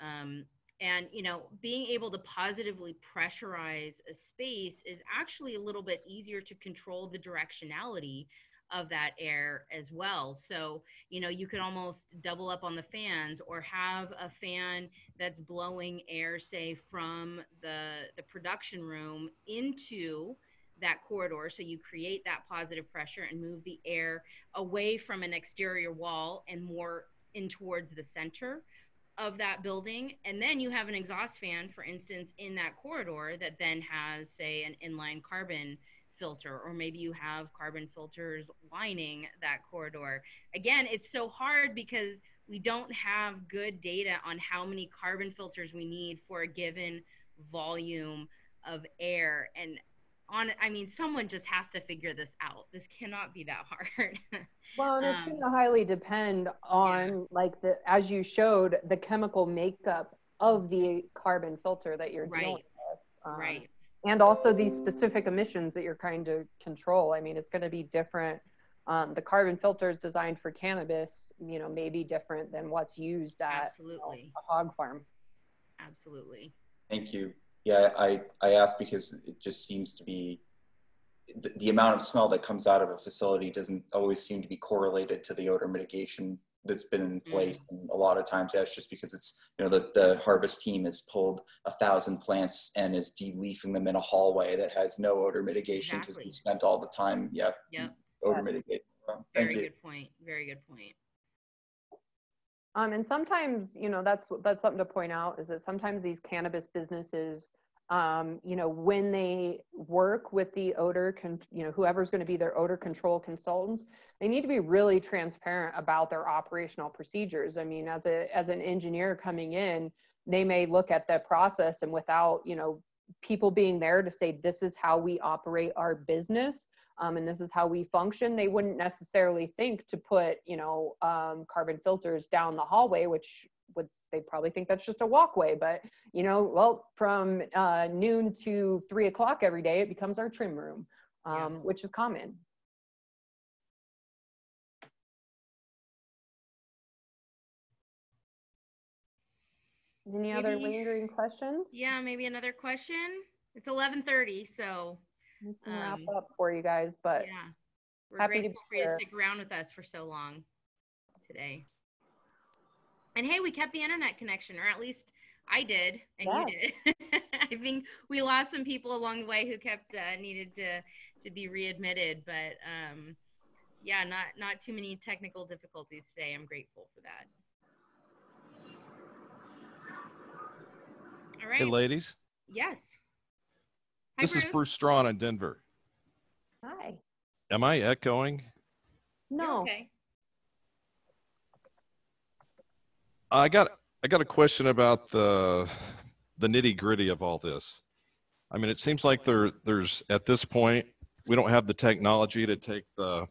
A: Um, and you know being able to positively pressurize a space is actually a little bit easier to control the directionality of that air as well. So, you know, you could almost double up on the fans or have a fan that's blowing air, say, from the, the production room into that corridor. So you create that positive pressure and move the air away from an exterior wall and more in towards the center of that building. And then you have an exhaust fan, for instance, in that corridor that then has, say, an inline carbon filter or maybe you have carbon filters lining that corridor. Again it's so hard because we don't have good data on how many carbon filters we need for a given volume of air. And on i mean someone just has to figure this out. This cannot be that hard.
B: Well and it's um, going to highly depend on yeah. like the as you showed the chemical makeup of the carbon filter that you're right. dealing with.
A: Um, right
B: and also these specific emissions that you're trying to control. I mean, it's going to be different. Um, the carbon filters designed for cannabis, you know, may be different than what's used at
A: Absolutely.
B: You know, a hog farm.
A: Absolutely.
E: Thank you. Yeah, I, I asked because it just seems to be the, the amount of smell that comes out of a facility doesn't always seem to be correlated to the odor mitigation that's been in place mm. and a lot of times that's just because it's you know the, the harvest team has pulled a thousand plants and is de-leafing them in a hallway that has no odor mitigation because exactly. we spent all the time yeah
A: yep.
E: odor yeah. mitigate
A: very good point very good point
B: um, and sometimes you know that's that's something to point out is that sometimes these cannabis businesses um, you know, when they work with the odor, con- you know, whoever's going to be their odor control consultants, they need to be really transparent about their operational procedures. I mean, as a as an engineer coming in, they may look at the process and without, you know, people being there to say this is how we operate our business. Um, and this is how we function. They wouldn't necessarily think to put, you know, um, carbon filters down the hallway, which would they probably think that's just a walkway but you know well from uh, noon to three o'clock every day it becomes our trim room um, yeah. which is common. Any maybe, other lingering questions?
A: Yeah maybe another question? It's 11:30 so
B: we can wrap um, up for you guys but
A: yeah. We're happy grateful to for you to stick around with us for so long today and hey, we kept the internet connection, or at least I did, and yeah. you did. I think we lost some people along the way who kept uh, needed to to be readmitted, but um, yeah, not not too many technical difficulties today. I'm grateful for that. All right.
F: Hey, ladies.
A: Yes.
F: Hi, this Bruce. is Bruce Strawn in Denver.
B: Hi.
F: Am I echoing?
B: No. okay.
F: I got I got a question about the the nitty gritty of all this. I mean, it seems like there there's at this point we don't have the technology to take the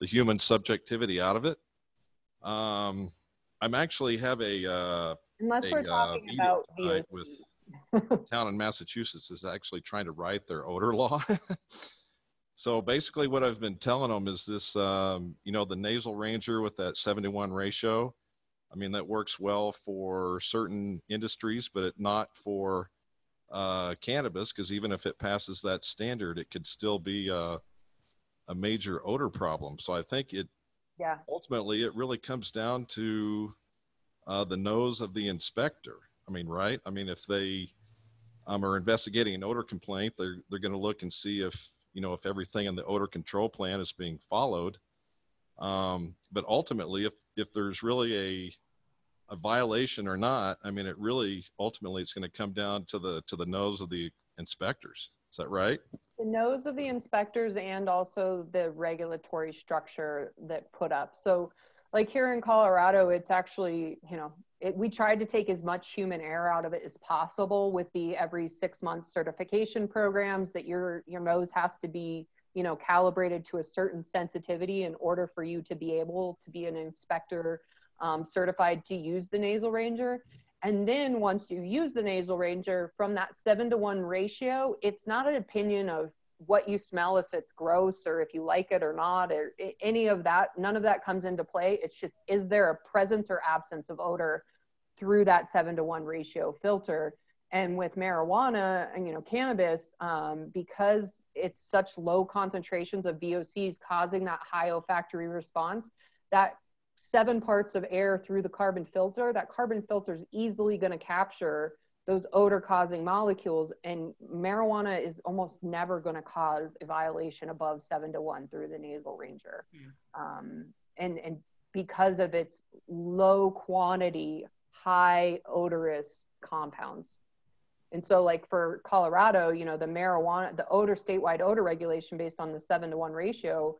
F: the human subjectivity out of it. Um, I'm actually have a uh,
B: unless a, we're talking uh, about
F: with town in Massachusetts is actually trying to write their odor law. so basically, what I've been telling them is this: um, you know, the nasal ranger with that 71 ratio I mean, that works well for certain industries, but it not for uh, cannabis, because even if it passes that standard, it could still be a, a major odor problem. So I think it,
B: yeah,
F: ultimately, it really comes down to uh, the nose of the inspector. I mean, right? I mean, if they um, are investigating an odor complaint, they're they're going to look and see if you know if everything in the odor control plan is being followed. Um, but ultimately, if if there's really a a violation or not, I mean, it really ultimately it's going to come down to the to the nose of the inspectors. Is that right?
B: the nose of the inspectors and also the regulatory structure that put up. So like here in Colorado, it's actually, you know, it, we tried to take as much human error out of it as possible with the every six months certification programs that your your nose has to be you know calibrated to a certain sensitivity in order for you to be able to be an inspector um, certified to use the nasal ranger. And then once you use the nasal ranger from that seven to one ratio it's not an opinion of what you smell if it's gross or if you like it or not or any of that. None of that comes into play. It's just is there a presence or absence of odor through that seven to one ratio filter. And with marijuana and you know cannabis, um, because it's such low concentrations of VOCs causing that high olfactory response, that seven parts of air through the carbon filter, that carbon filter is easily going to capture those odor causing molecules and marijuana is almost never going to cause a violation above seven to one through the nasal ranger mm. um, and and because of its low quantity high odorous compounds. And so, like for Colorado, you know, the marijuana, the odor statewide odor regulation based on the seven to one ratio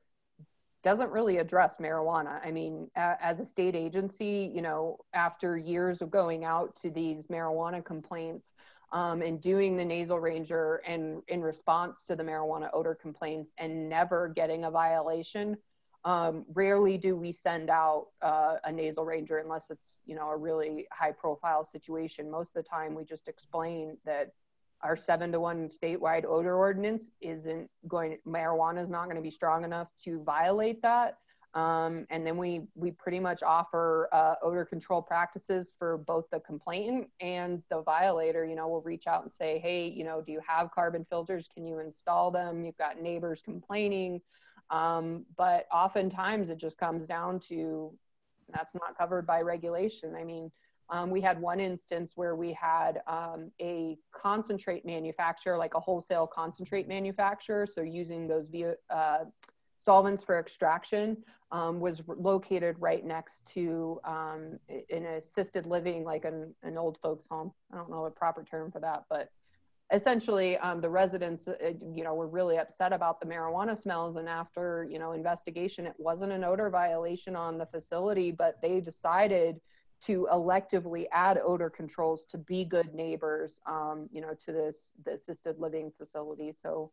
B: doesn't really address marijuana. I mean, a, as a state agency, you know, after years of going out to these marijuana complaints um, and doing the nasal ranger and in response to the marijuana odor complaints and never getting a violation, um, rarely do we send out uh, a nasal ranger unless it's you know a really high profile situation. Most of the time, we just explain that our seven to one statewide odor ordinance isn't going. Marijuana is not going to be strong enough to violate that. Um, and then we we pretty much offer uh, odor control practices for both the complainant and the violator. You know, we'll reach out and say, hey, you know, do you have carbon filters? Can you install them? You've got neighbors complaining. Um, but oftentimes it just comes down to that's not covered by regulation. I mean, um, we had one instance where we had um, a concentrate manufacturer, like a wholesale concentrate manufacturer, so using those uh, solvents for extraction, um, was located right next to um, an assisted living, like an, an old folks home. I don't know a proper term for that, but essentially um, the residents uh, you know were really upset about the marijuana smells and after you know investigation it wasn't an odor violation on the facility but they decided to electively add odor controls to be good neighbors um, you know to this the assisted living facility. So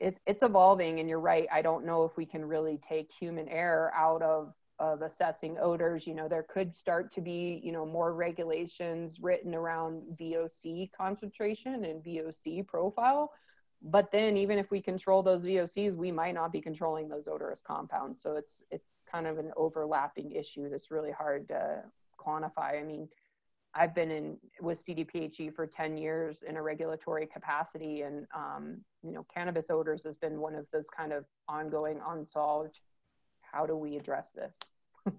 B: it, it's evolving and you're right. I don't know if we can really take human error out of of assessing odors. You know there could start to be you know more regulations written around voc concentration and voc profile. But then even if we control those vocs we might not be controlling those odorous compounds. So it's it's kind of an overlapping issue that's really hard to quantify i mean i've been in with cdphe for 10 years in a regulatory capacity and um, you know cannabis odors has been one of those kind of ongoing unsolved how do we address this?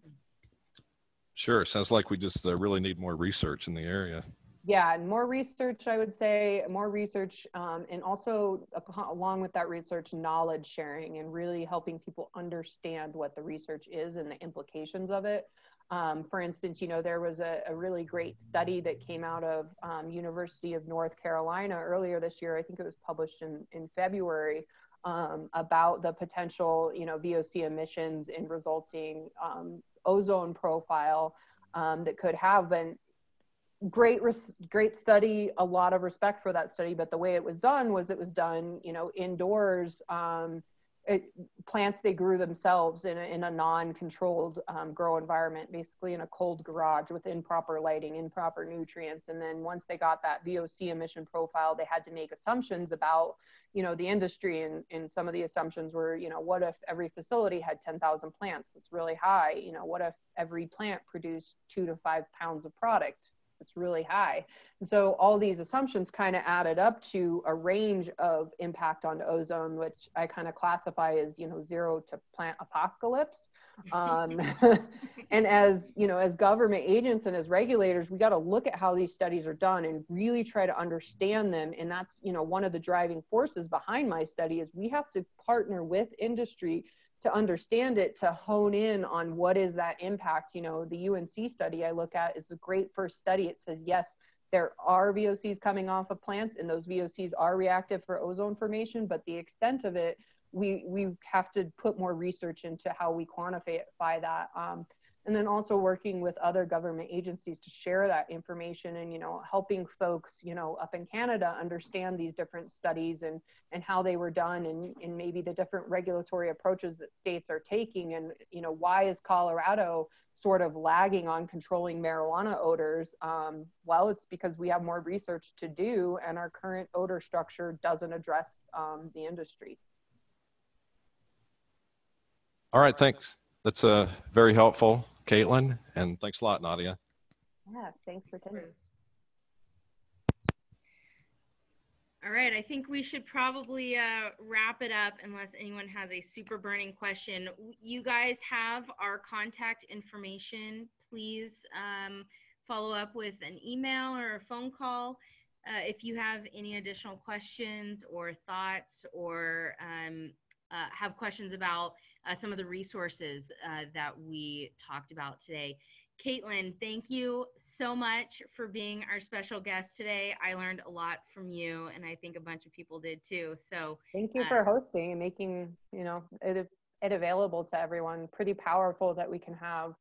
F: sure. Sounds like we just uh, really need more research in the area.
B: Yeah, and more research, I would say, more research, um, and also along with that research, knowledge sharing and really helping people understand what the research is and the implications of it. Um, for instance, you know, there was a, a, really great study that came out of um, University of North Carolina earlier this year. I think it was published in, in February, um, about the potential, you know, VOC emissions and resulting um, ozone profile um, that could have. been great, great study. A lot of respect for that study, but the way it was done was it was done, you know, indoors um, it, plants they grew themselves in a, in a non-controlled um, grow environment, basically in a cold garage with improper lighting, improper nutrients. And then once they got that VOC emission profile, they had to make assumptions about, you know, the industry. And, and some of the assumptions were, you know, what if every facility had 10,000 plants? That's really high. You know, what if every plant produced two to five pounds of product? It's really high. And so all these assumptions kind of added up to a range of impact on ozone, which I kind of classify as, you know, zero to plant apocalypse. Um, and as, you know, as government agents and as regulators, we got to look at how these studies are done and really try to understand them. And that's, you know, one of the driving forces behind my study is we have to partner with industry to understand it to hone in on what is that impact you know the unc study i look at is a great first study it says yes there are VOCs coming off of plants and those VOCs are reactive for ozone formation, but the extent of it, we, we have to put more research into how we quantify that. Um, and then also working with other government agencies to share that information and you know helping folks you know up in canada understand these different studies and and how they were done and and maybe the different regulatory approaches that states are taking and you know why is colorado sort of lagging on controlling marijuana odors? Um, well it's because we have more research to do and our current odor structure doesn't address um, the industry.
F: All right thanks. That's uh, very helpful Kaitlin, and thanks a lot, Nadia.
B: Yeah, thanks for attending.
A: All right, I think we should probably uh, wrap it up unless anyone has a super burning question. You guys have our contact information. Please um, follow up with an email or a phone call uh, if you have any additional questions or thoughts or um, uh, have questions about uh, some of the resources uh, that we talked about today. Kaitlin, thank you so much for being our special guest today. I learned a lot from you, and I think a bunch of people did too. So
B: thank you for uh, hosting and making you know it, it available to everyone. Pretty powerful that we can have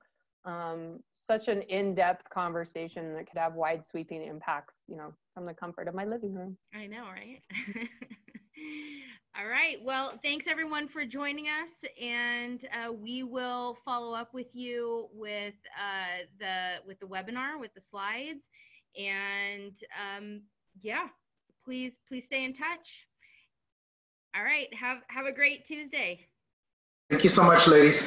B: um, such an in-depth conversation that could have wide sweeping impacts. You know, from the comfort of my living room.
A: I know, right? All right. Well, thanks everyone for joining us, and uh, we will follow up with you with uh, the with the webinar with the slides, and um, yeah, please please stay in touch. All right. Have have a great Tuesday.
G: Thank you so much, ladies.